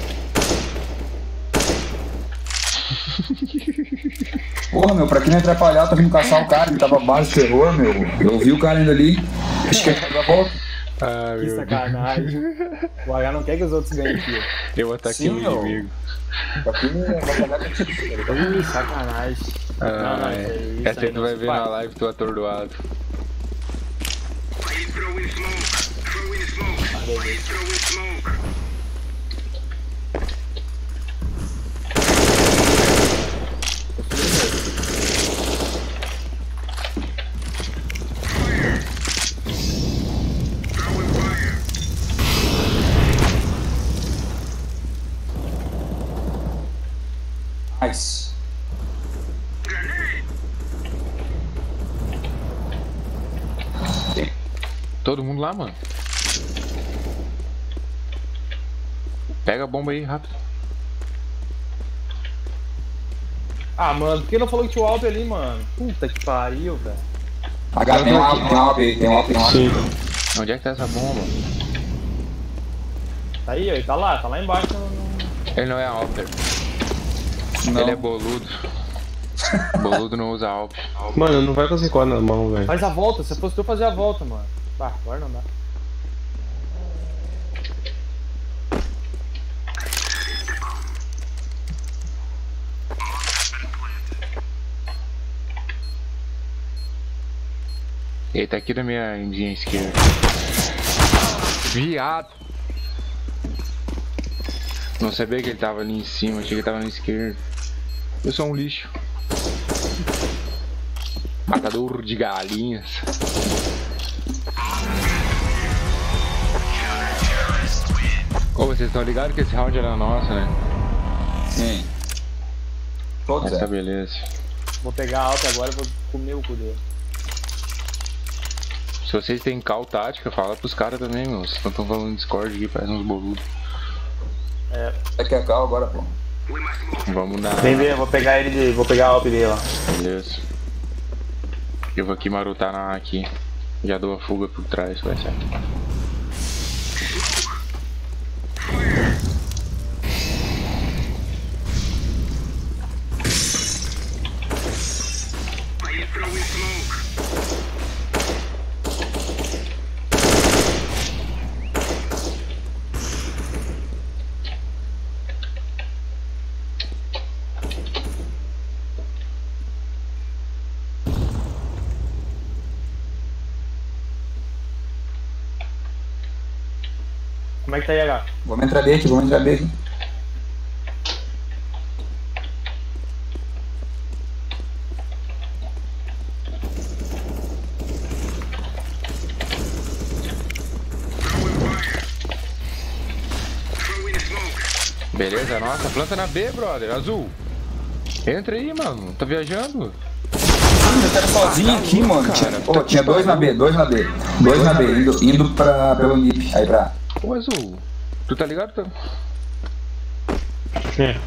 Porra, meu, pra quem não atrapalhar, eu tô vindo caçar o cara que tava base terror, meu. Eu vi o cara indo ali. Acho que ele volta. Ah, Que meu Deus. sacanagem. (laughs) O H não quer que os outros ganhem aqui. Eu ataquei Sim, o inimigo. Tá ligado? Ih, sacanagem. Ah, Não, é. isso aí tu não vai ver na live, tu atordoado. Nice. Todo mundo lá, mano. Pega a bomba aí, rápido. Ah, mano, por que não falou que tinha o Alp ali, mano? Puta que pariu, velho. H, tem um alp, tem um alp aí, tem um alp, tem um alp. Sim. Onde é que tá essa bomba? Tá aí, ó, ele tá lá, tá lá embaixo Ele não é Alper. Não. Ele é boludo. boludo não usa Alp. Mano, não vai com esse quadro na mão, velho. Faz a volta, você postou fazer a volta, mano. Bah, agora não dá. Ele tá aqui na minha indinha esquerda. Viado! Não sabia que ele tava ali em cima, achei que ele tava na esquerda. Eu sou um lixo. Matador de galinhas. Vocês estão ligados que esse round era nosso, né? Sim. Todos Essa é. beleza. Vou pegar a alta agora e vou comer o cu dele. Se vocês têm cal tática, fala pros caras também, meu. Vocês estão falando no Discord aqui, parece uns boludos. É que é cal agora, pô. Vamos na. Vem ver, vou pegar ele de. Vou pegar a Alp dele lá. Beleza. Eu vou aqui marotar na A aqui. Já dou a fuga por trás, vai certo. Aí, H. Vamos entrar B aqui, vamos entrar B aqui. Beleza, nossa, planta na B, brother, azul. Entra aí, mano, tá viajando. Eu tava sozinho ah, tá aqui, louco, mano. Cara, tinha, oh, tinha dois na B, dois na B. Dois, dois na B, B, indo, indo pra, pelo NIP, aí pra Ô, Azul. Tu tá ligado? Tá... É.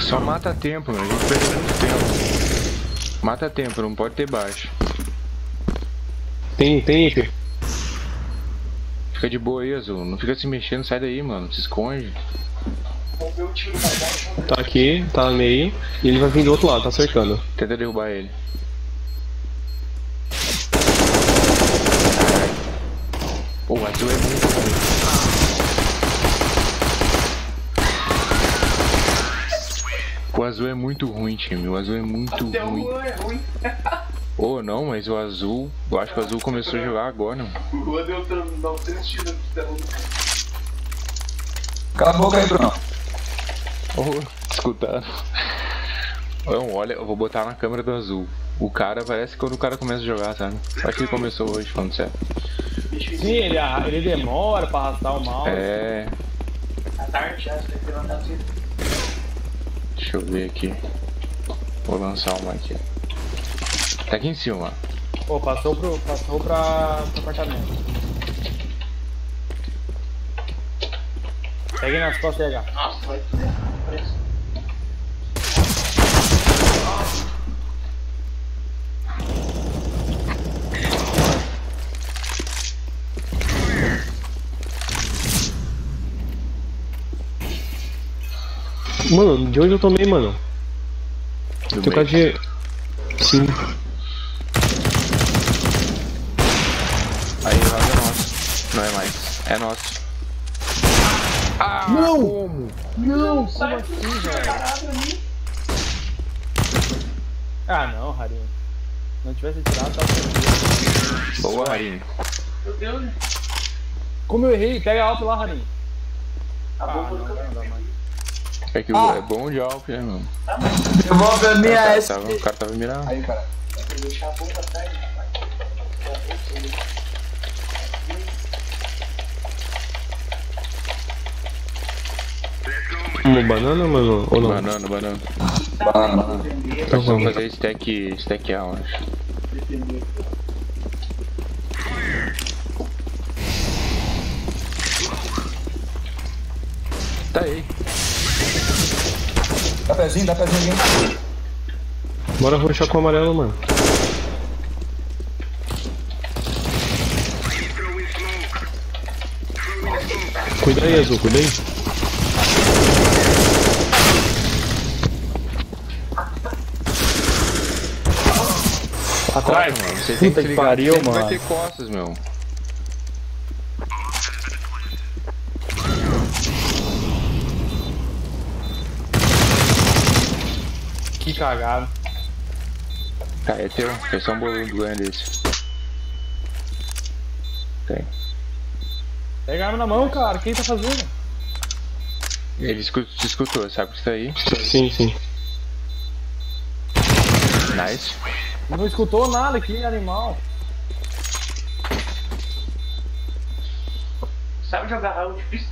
Só mata tempo, meu. A gente perdeu muito tempo. Mata tempo, não pode ter baixo. Tem, tem IP. Fica de boa aí, Azul. Não fica se mexendo, sai daí, mano. Se esconde. Tá aqui, tá no meio. E ele vai vir do outro lado, tá cercando. Tenta derrubar ele. O azul é muito ruim. O azul é muito ruim, time. O azul é muito ruim. é ruim. (laughs) Ô, não, mas o azul. Eu acho que o azul começou a jogar agora, mano. O Juan deu 900 tiros no telão. Cala a boca aí, Bruno. Ô, escutaram. Não, olha, eu vou botar na câmera do azul. O cara parece quando o cara começa a jogar, sabe? Acho que ele começou hoje, falando sério. Sim, ele, ele demora pra arrastar o mouse. É. À tarde já, você tem que levantar. Deixa eu ver aqui. Vou lançar uma aqui. Tá aqui em cima. Pô, passou pro, passou pra, pro apartamento. Pegue nas costas e H. Nossa, vai tudo errado, Mano, de onde eu tomei, mano? Do Tem cara meio. de. Sim. Aí o lado é nosso. Não é mais. É nosso. Ah, Não! como? Não, como assim, velho? Ah, não, Harinho. Se não tivesse tirado, tava tranquilo. Boa, Harinho. Meu Deus? Como eu errei, pega a Alp lá, Harinho. Ah, bomba não, não, não, não. É que o é bom de Alp, né, mano? Devolve a O minha cara, S. tava, o cara tava mirando. Aí, cara. Tem que deixar a bomba atrás, né? Uma banana, mano? Ou não? Banana, banana. Banana, banana. Então Vamos vamos. fazer stack, stack A, eu acho. Tá aí. Dá pezinho, dá pezinho aqui. Bora roxar com o amarelo, mano. Cuida aí, Azul, cuida aí. Atrás, mano. Você tem que que pariu, sempre vai mano. ter costas, meu. Que cagada. Tá, é teu. Foi só um bolo grande esse. Tem. Pega a arma na mão, cara. O que ele tá fazendo? Ele escu- te escutou, sabe que isso aí? Sim, sim. Nice. Não escutou nada, que animal. Sabe jogar round difícil?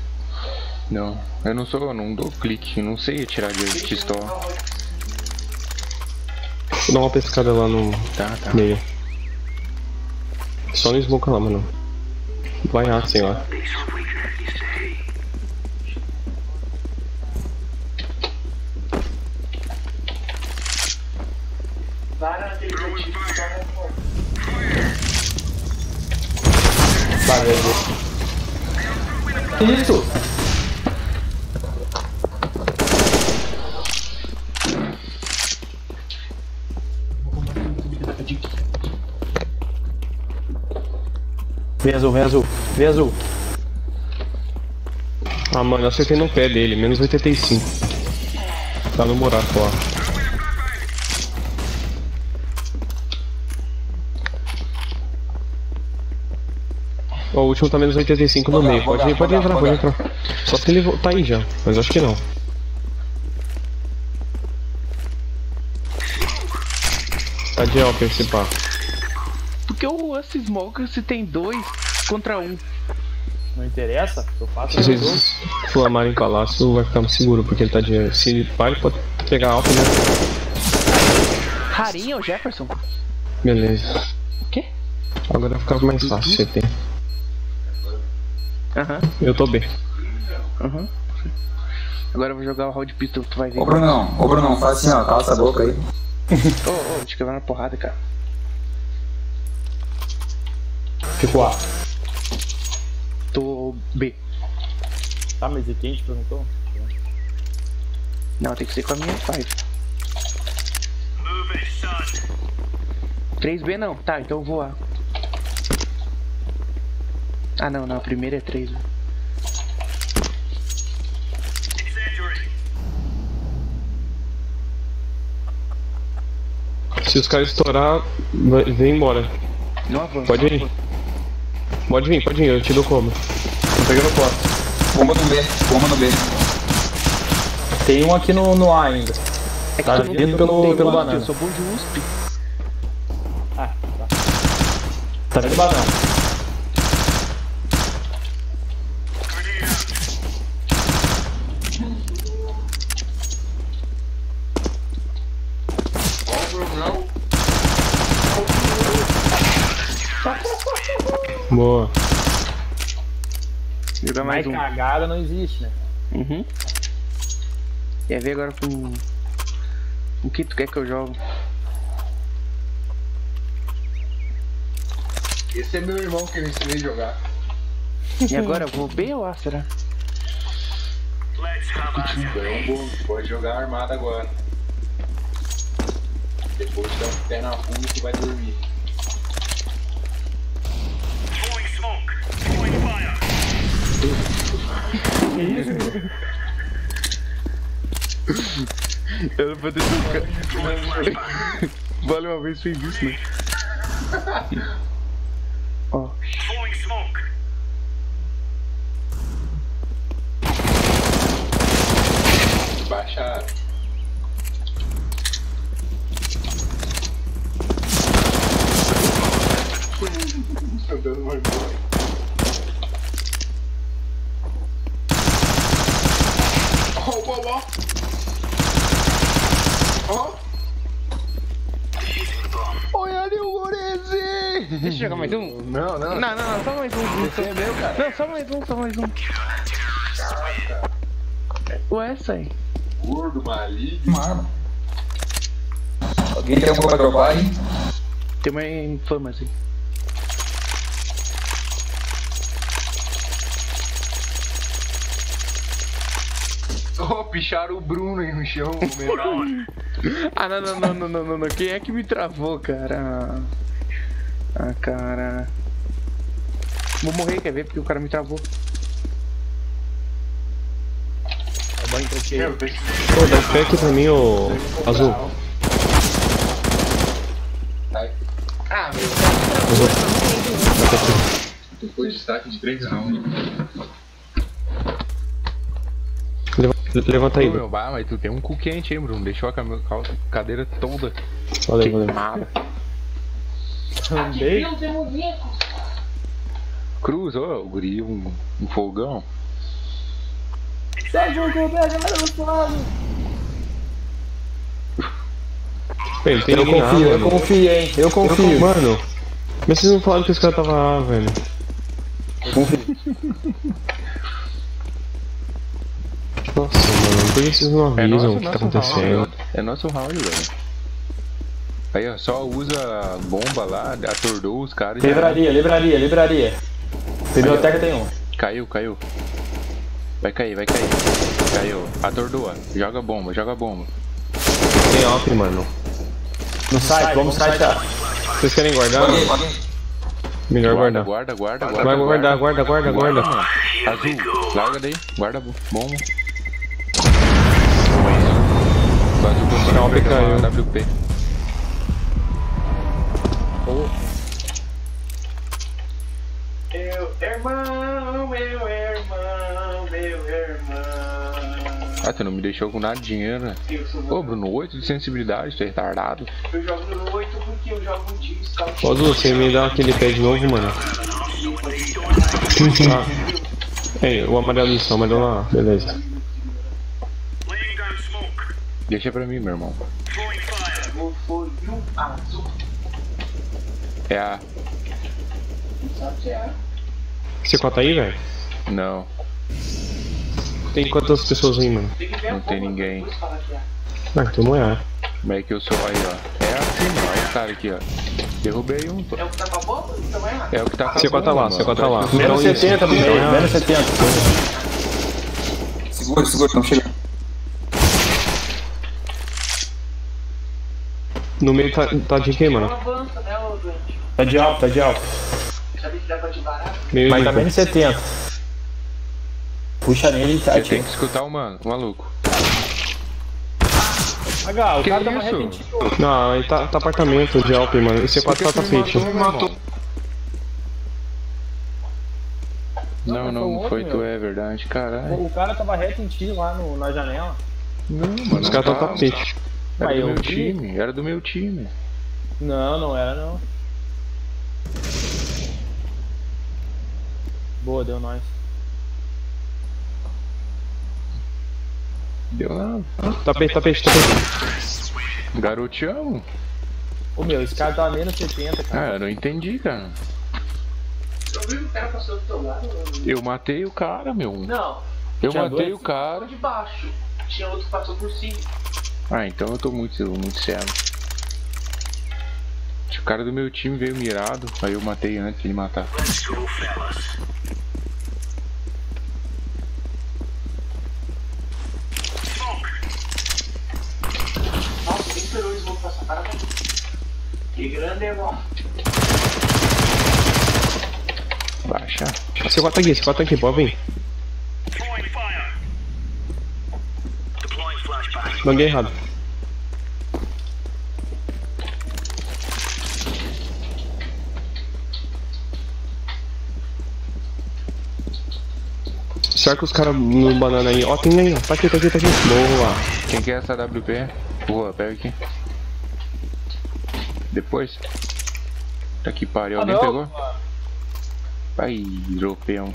Não, eu não sou, eu não dou clique, não sei atirar de pistola. Vou dar uma pescada lá no Tá, tá. meio. Só no smoke lá, mano. Vai lá, sei lá. Valeu. Que isso? Vem azul, vem azul, vem azul. Ah, mano, eu acertei no pé dele, menos 85. Tá no buraco lá. Ó, o último tá menos 85 no meio. Pode, pode entrar, pode entrar. Só se ele tá aí já, mas acho que não. Tá de Alper esse pá. Porque o Us Smoker se tem dois contra um. Não interessa, eu faço Se vocês flamarem palácio, vai ficar mais seguro, porque ele tá de. Se ele pá, ele pode pegar alta, né? Rarinho, Jefferson. Beleza. O quê? Agora fica mais fácil, você tem. Aham, Eu tô bem. aham. Agora eu vou jogar o round pistol, tu vai ver. Ô Brunão, ô Brunão, faz assim, ó, cala essa boca aí. Ô, ô, deixa eu na porrada, cara. Ficou A. Tô B. Tá, mas e quem te perguntou? Não, tem que ser com a minha 5. 3B não, tá, então eu vou A. Ah não, não, a primeira é 3. Se os caras estourar, vai- vem embora. Não avança. Pode ir. Pode vir, pode vir, eu te dou como. Tô pegando foto. Bomba no B, bomba no B. Tem um aqui no, no A ainda. É que Tá vindo pelo- pelo banana. Eu sou bom de USP. Ah, tá. Tá vendo banana. Boa. Jogar mais Mais um. cagada não existe, né? Uhum. Quer ver agora com. O que tu quer que eu jogo? Esse é meu irmão que eu ensinei a jogar. E agora eu vou B ou A, será? Bom, pode jogar armado agora. Depois dá um pé na bunda e vai dormir. Eu não vou deixar. Vale uma vez fez isso, né? Ó. Baixaram. Tô dando uma ó, ó. Ó. Olha ali o Goreze! Deixa eu jogar mais um? Não, não. Não, não, não, só mais um. Esse é meu, cara. Não, só mais um, só mais um. Ué, sai. Gordo, maligno. Uma arma. Alguém tem alguma pra dropar aí? Tem uma infama assim. Oh, picharam o Bruno aí no chão. (laughs) Ah, não, não, não, não, não, não, não. Quem é que me travou, cara? Ah, cara. Vou morrer, quer ver? Porque o cara me travou. Tá bom, então que Pô, dá fé aqui pra mim, ô Azul. Ah, meu. Azul. Depois de destaque de 3 rounds. Leva- Levanta aí. Meu, bah, mas tu tem um cu quente, hein, Bruno? Deixou a cadeira toda. Valeu, valeu. Queimado. Andei. Cruz, ô, o guri, um, um fogão. Pô, Ele tem Eu lá, confio, eu mano. confio, hein? Eu Eu confio. confio. Mano, mas vocês não falaram que esse cara tava lá, velho. (laughs) Nossa, mano, por que vocês não avisam o que tá acontecendo? round. É nosso round, velho. Aí, ó, só usa a bomba lá, atordou os caras e já- Livraria, livraria, livraria. Biblioteca tem um. Caiu, caiu. Vai cair, vai cair. Caiu. Atordou, ó. Joga bomba, joga bomba. Tem op, mano. No site, vamos no site tá. Vocês querem guardar? Alguém, alguém. Melhor Guarda, guardar. guarda, guarda, guarda. Vai guardar, guarda, guarda, guarda. mano. Azul, larga daí. Guarda a bomba. O azul conseguiu Não, pegar caiu. uma WP. Meu irmão, meu irmão, meu irmão. Ah, tu não me deixou com nada de dinheiro, né? Ô, Bruno, 8 de sensibilidade, tu é retardado. Eu jogo no 8 porque eu jogo um dia scout. Ô, Azul, você me dá aquele pé de novo, mano? Ah, Ei, o amarelo o amarelo lá, beleza. Deixa pra mim, meu irmão. Azul. É a. Sabe que é? Você cota aí, velho? Não, Tem quantas pessoas aí, mano? Tem que ver não a tem ninguém. Ah, então não é. Como é que eu sou aí, ó? É assim, ó. Olha o cara aqui, ó. Derrubei um. É o que tá com a bomba? Então é lá. É o que tá com a Você cota bomba, lá, você mano. cota lá. Menos Então isso. 70 no meio, menos 70. Segura, segura, estamos chegando. No meio tá, tá de quem, mano? né? Tá de alto, tá de alto. Meio Mas tá de- menos 70. Puxa nele e Você tem atira. que escutar o mano, o maluco. H, o Que cara tava isso? repetindo. Não, aí tá, tá apartamento de Alpen, mano. Esse C4 que tá irmão? Não, não, foi não outro, foi tu, é verdade, caralho. O cara tava reto em ti lá no, na janela. Não, mano. Os caras tá tava. tapete. Era Mas do eu meu vi. time, era do meu time. Não, não era não. Boa, deu nós. Deu nada. Tapete, tapete, tapete. Garoteamos. Ô meu, esse cara tava menos 70, Ah, cara. eu não entendi, cara. Eu vi o cara passou do teu lado. mano. Eu matei o cara, meu. Não, Eu matei dois? o cara. de baixo. Tinha outro que passou por cima. Ah, então eu tô muito, muito cego. O cara do meu time veio mirado, aí eu matei antes de ele matar. Esse. Que grande, irmão. Baixa. C4 tá aqui, C4 tá aqui, pode vir. Banguei errado. Cerca os caras no banana aí. Ó, tem aí, ó. Tá aqui, tá aqui, tá aqui. Boa. Quem quer essa WP? Boa, pega aqui. Depois. Tá que pariu, alguém pegou? Ai, dropei um.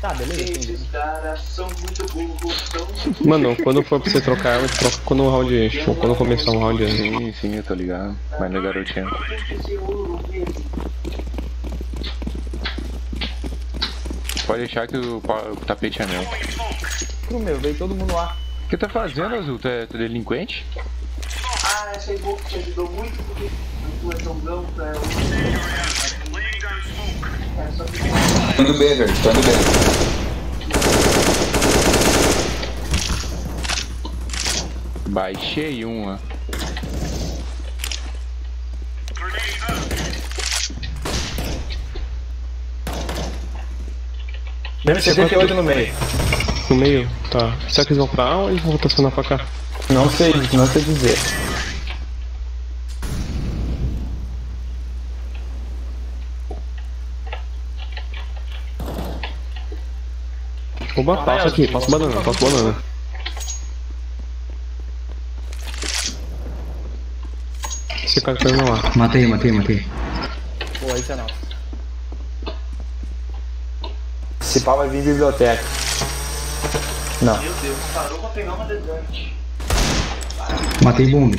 Tá, beleza. Esses caras são muito burros. São... (laughs) Mano, quando for pra você trocar arma, troca quando o round. Tipo, quando começar um round aí. Sim, sim, eu tô ligado. Mas não é mesmo. Pode deixar que o, o tapete é meu. Ô, meu, veio todo mundo lá. O que tá fazendo, Azul? Tu é, tu é delinquente? Ah, essa aí boa que te ajudou muito porque tu é jogão pra ela. É, Tô indo B, velho. Tô indo B. Baixei uma. Menos 78 no meio. No meio, tá. Será que eles vão pra A ou eles vão rotacionar pra cá? Não sei, não sei dizer. Oba, passa aqui, passa banana, passa banana. Esse cara tá indo lá. Matei, matei, matei. Pô, isso é não. Esse pau vai vir biblioteca. Não. Meu Deus, parou pra pegar uma desert. Matei bomba.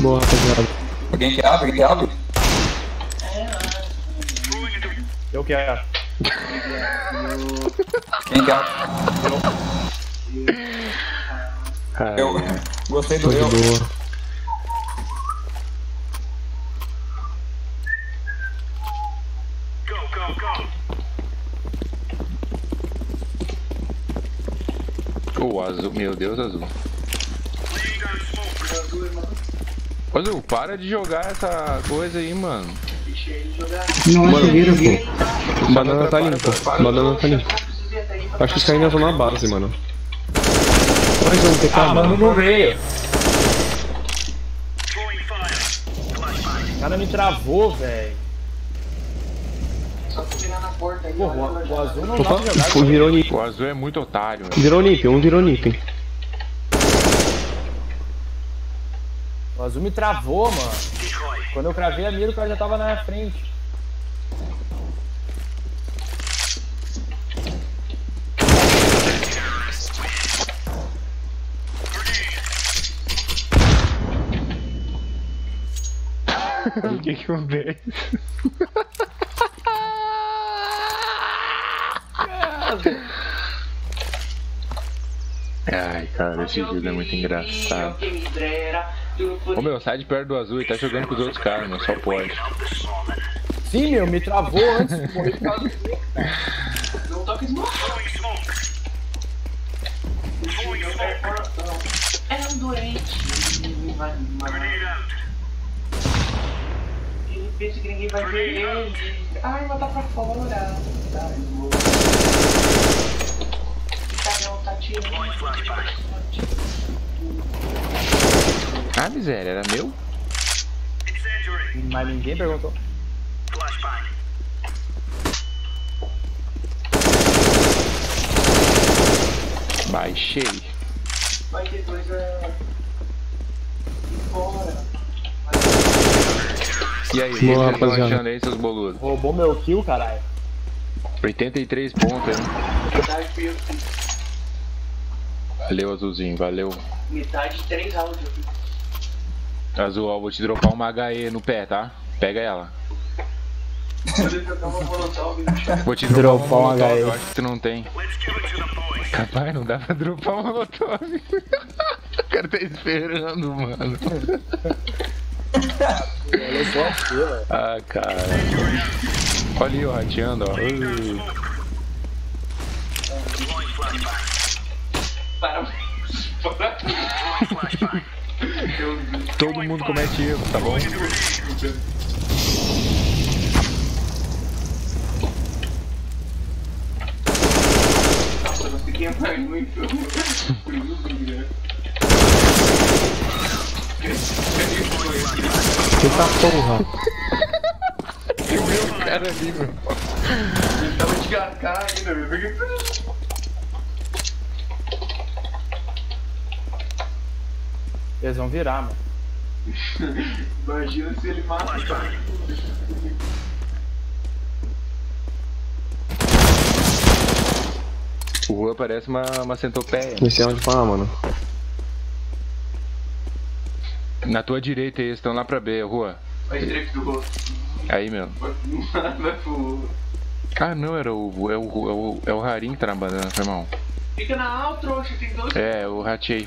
Boa, rapaziada. Alguém quer abre? Alguém quer abre? Eu quero. Quem quer Eu ai. gostei do eu. O azul, meu Deus, azul. Azul, para de jogar essa coisa aí, mano. Não, é vira, pô. Banana tá limpo, banana tá limpo. Acho que os caras ainda estão na base, mano. Mais um TK, Ah, mano. não veio. O cara me travou, velho. Só tu virar na porta aí. Pô, o, o azul não dá Opa, pra jogar. virou nip. O azul é muito otário, velho. Virou nip, um virou nip. O O azul me travou, mano. Quando eu cravei a mira, o cara já tava na frente. O que que acontece? Ai, cara, esse jogo é muito engraçado. Ô meu, sai de perto do azul e tá jogando com os outros caras, meu, só pode. Sim, meu, me travou antes de morrer por causa do Não toca smoke. É um doente. Ninguém vai me matar. Ele pensa que ninguém vai ver ele. Ai, botar pra fora. Tá, eu vou. Cadê o Tatiana? Ah, miséria, era meu? Mas ninguém perguntou. Baixei. Vai ter coisa. de fora. E aí, Boa, vocês estão rapaziada. achando aí, seus boludos? Roubou meu kill, caralho. 83 pontos, hein? Valeu, Azulzinho, valeu. Metade de três áudios eu fiz. Azul, ó, vou te dropar uma HE no pé, tá? Pega ela. Vou te dropar, Dropar uma um HE. eu acho que tu não tem. Capaz, não dá pra dropar uma molotov. (laughs) o cara tá esperando, mano. Olha (laughs) só. Ah, cara. Olha ali, ó, rateando, ó. Uh. Parabéns. (laughs) Parabéns. Todo mundo comete erro, tá bom? Nossa, entrar né? Eita porra. (laughs) O cara ali, meu. Ele tava de garcar ainda, meu. Eles vão virar, mano. (laughs) Imagina se ele mata. O Rua parece uma, uma centopeia. Esse é onde fala, mano. Na tua direita eles estão lá pra B, Rua. Vai direito do rosto. Aí, meu. Vai pro. Ah, não, era o. É o, é o, é o Harim que tá na banana, foi mal. Fica na alta, trouxa, tem dois. É, eu ratei.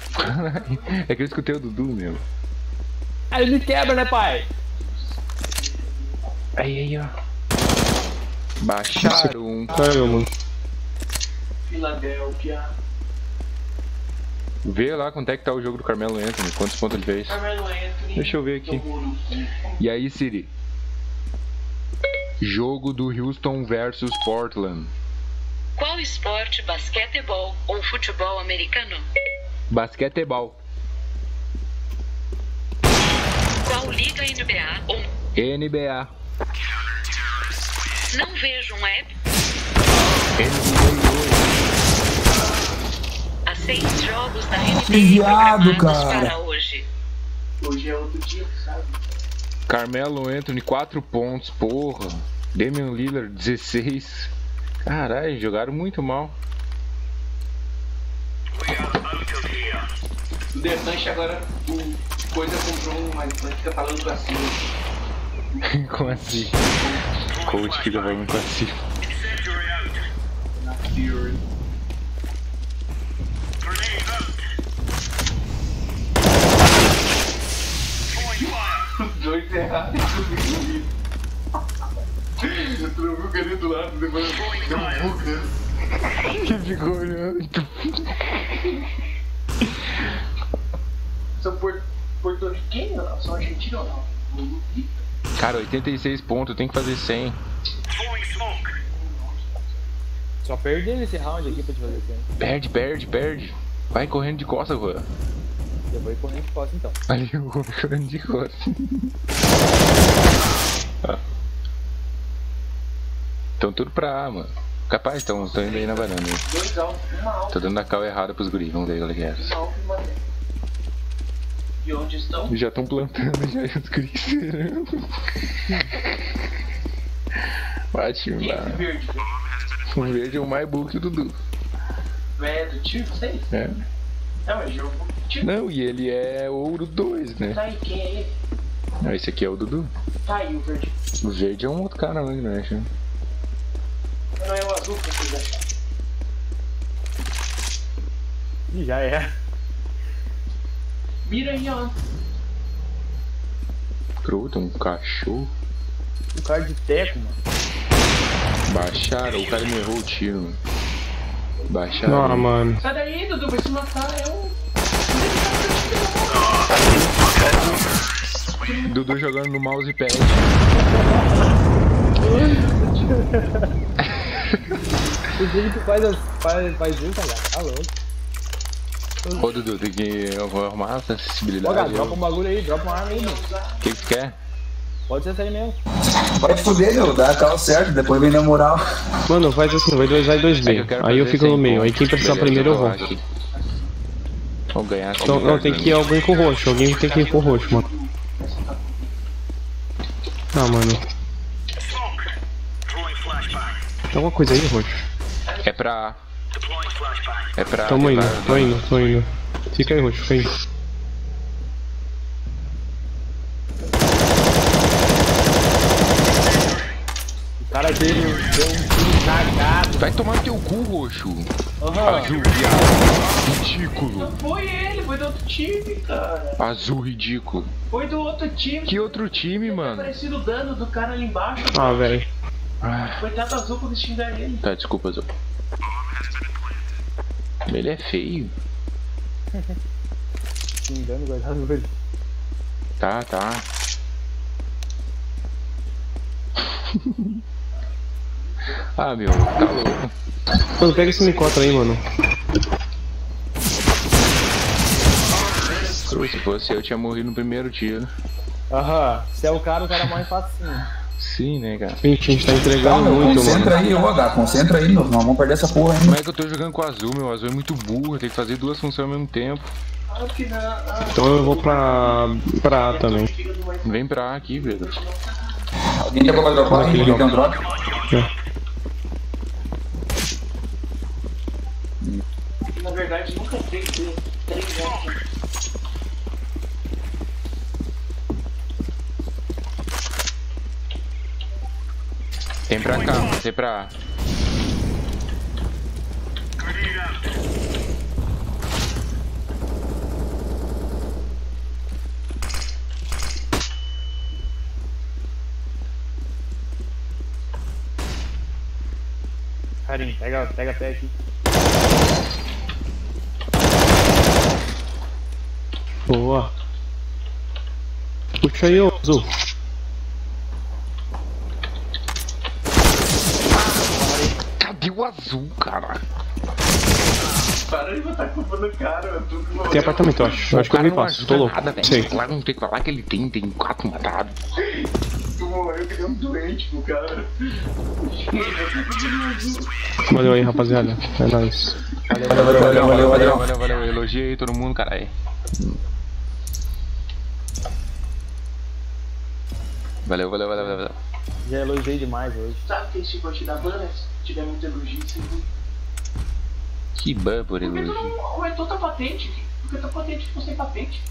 (laughs) é que eu escutei o Dudu, meu. Aí ele quebra, né, pai? Aí, aí, ó. Baixaram um. Caramba, mano. Filadélfia. Vê lá quanto é que tá o jogo do Carmelo Anthony, quantos pontos ele fez. Carmelo Anthony. Deixa eu ver aqui. E aí, Siri? Jogo do Houston versus Portland. Qual esporte, basquetebol ou futebol americano? Basquetebol. Qual liga NBA ou NBA. não vejo um app? As seis jogos da NBA programados cara. para hoje. Hoje é outro dia, sabe? Carmelo Anthony, 4 pontos, porra. Damian Lillard, 16. Caralho, jogaram muito mal. O Defante agora, o Coisa comprou um, mas fica falando com assim. (laughs) Como assim? Coach que tá falando com Fury. Os dois errados. Eu tô no ali do lado, depois deu um buga. Que ficou olhando. São por, porto-riquenhos, não? São argentinos ou não? Cara, 86 pontos, tem que fazer 100. Só perder nesse round aqui pra te fazer tempo. Perde, perde, perde. Vai correndo de costa, Juan. Eu vou ir correndo de costa então. Ali o Juan correndo de costa. (laughs) Ah. Tão tudo pra A, mano. Capaz, estão indo aí na varanda. Tô dando a cal errada pros guris, vamos ver qual é que é. alta e. De onde estão? Já estão plantando já os. Bate, Quem é esse mano. verde? O verde é o mais burro que o Dudu. É do tio, sei. É. Não, mas jogo tio. Não, e ele é ouro 2, né? Tá aí, quem é ele? Ah, esse aqui é o Dudu. Tá aí o verde. O verde é um outro cara, não, né? Não é o azul que vocês acharam. Ih, já é. Mira aí, ó. Truta, um cachorro. Um cara de teco, mano. Baixaram, o cara me errou o tiro, mano. Baixaram. Ah, mano. Sai daí, Dudu, vai se matar. É um. Dudu jogando no mousepad. (laughs) (laughs) O jeito que tu faz, as, faz, faz isso, cara, tá louco. Ô Dudu, tem que eu vou arrumar essa Ó, acessibilidade. cara, dropa um bagulho aí, dropa uma arma aí, mano. O que que tu quer? Pode ser essa aí mesmo. Pode fuder, meu, dá a cal certo, depois vem na moral. Mano, faz assim, vai 2A e 2B. Aí eu fico no meio, aí quem precisar primeiro eu vou. Vou ganhar Então, não, tem que ir alguém com roxo, alguém tem que ir com roxo, mano. Ah, mano. Tem alguma coisa aí, roxo? É pra. É pra. Tamo é indo, pra- tô indo, tô indo. Fica aí, roxo, fica aí. O cara dele deu um tiro cagado. Vai tomar no teu cu, roxo. Aham. Azul, viado. Ridículo. Foi ele, foi do outro time, cara. Azul ridículo. Foi do outro time. Que outro time, mano? Parecido o dano do cara ali embaixo. Ah, velho. Coitado azul pra xingar ele. Tá, desculpa, Azul. Ele é feio. Xingando o guardado dele. Tá, tá. (laughs) ah, meu, tá louco. Mano, pega esse M4 aí, mano. Se fosse eu, tinha morrido no primeiro tiro. Aham. Se é o cara, o cara morre facinho. Sim, né, cara? Gente, a gente tá entregando Calma, muito, concentra mano. aí, ô H, concentra aí, meu, nós vamos perder essa porra Como ainda. é que eu tô jogando com o azul, meu? O azul é muito burro, tem que fazer duas funções ao mesmo tempo. Não. Então eu vou pra. pra A também. Vem pra A aqui, Pedro. Alguém quer pra dropar aí? Alguém tem um drop? na verdade, nunca tem três Tem pra cá, tem pra. Carinho, pega, pega pé aqui. Boa. Puxa aí, ô Azul. Cadê o azul, cara? Para de botar culpa no cara, é tudo Tem apartamento, eu acho. Eu acho que eu vi passo, tô louco. Nada. Sei. Claro, não tem que falar que ele tem, tem quatro matados. Tu morreu que deu um doente pro cara. Valeu aí, rapaziada. É nóis. Valeu, valeu, valeu, valeu, valeu, valeu. valeu, valeu. Elogia aí todo mundo, caralho. Valeu, valeu, valeu, valeu. Já elogiei demais hoje. Sabe que esse gosto da banda? Se tiver muito elogio, você não. Que ban por Por que tu elogio. não aumentou tua patente? Por que tua patente ficou sem patente?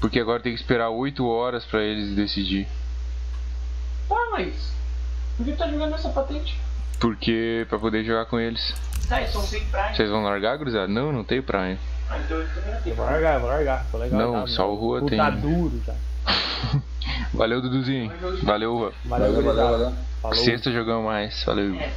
Porque agora tem que esperar 8 horas pra eles decidir. Tá, mas. Por que tu tá jogando essa patente? Porque pra poder jogar com eles. Tá, eles são sem praia. Vocês vão largar, gurizada? Não, não tem praia. Ah, então eu também não tenho. Vou largar, vou largar. Tô legal. Não, tá, só o Rua tem. duro já. Valeu, Duduzinho. Valeu. Valeu, Valeu, valeu. Sexta jogamos mais. Valeu. É,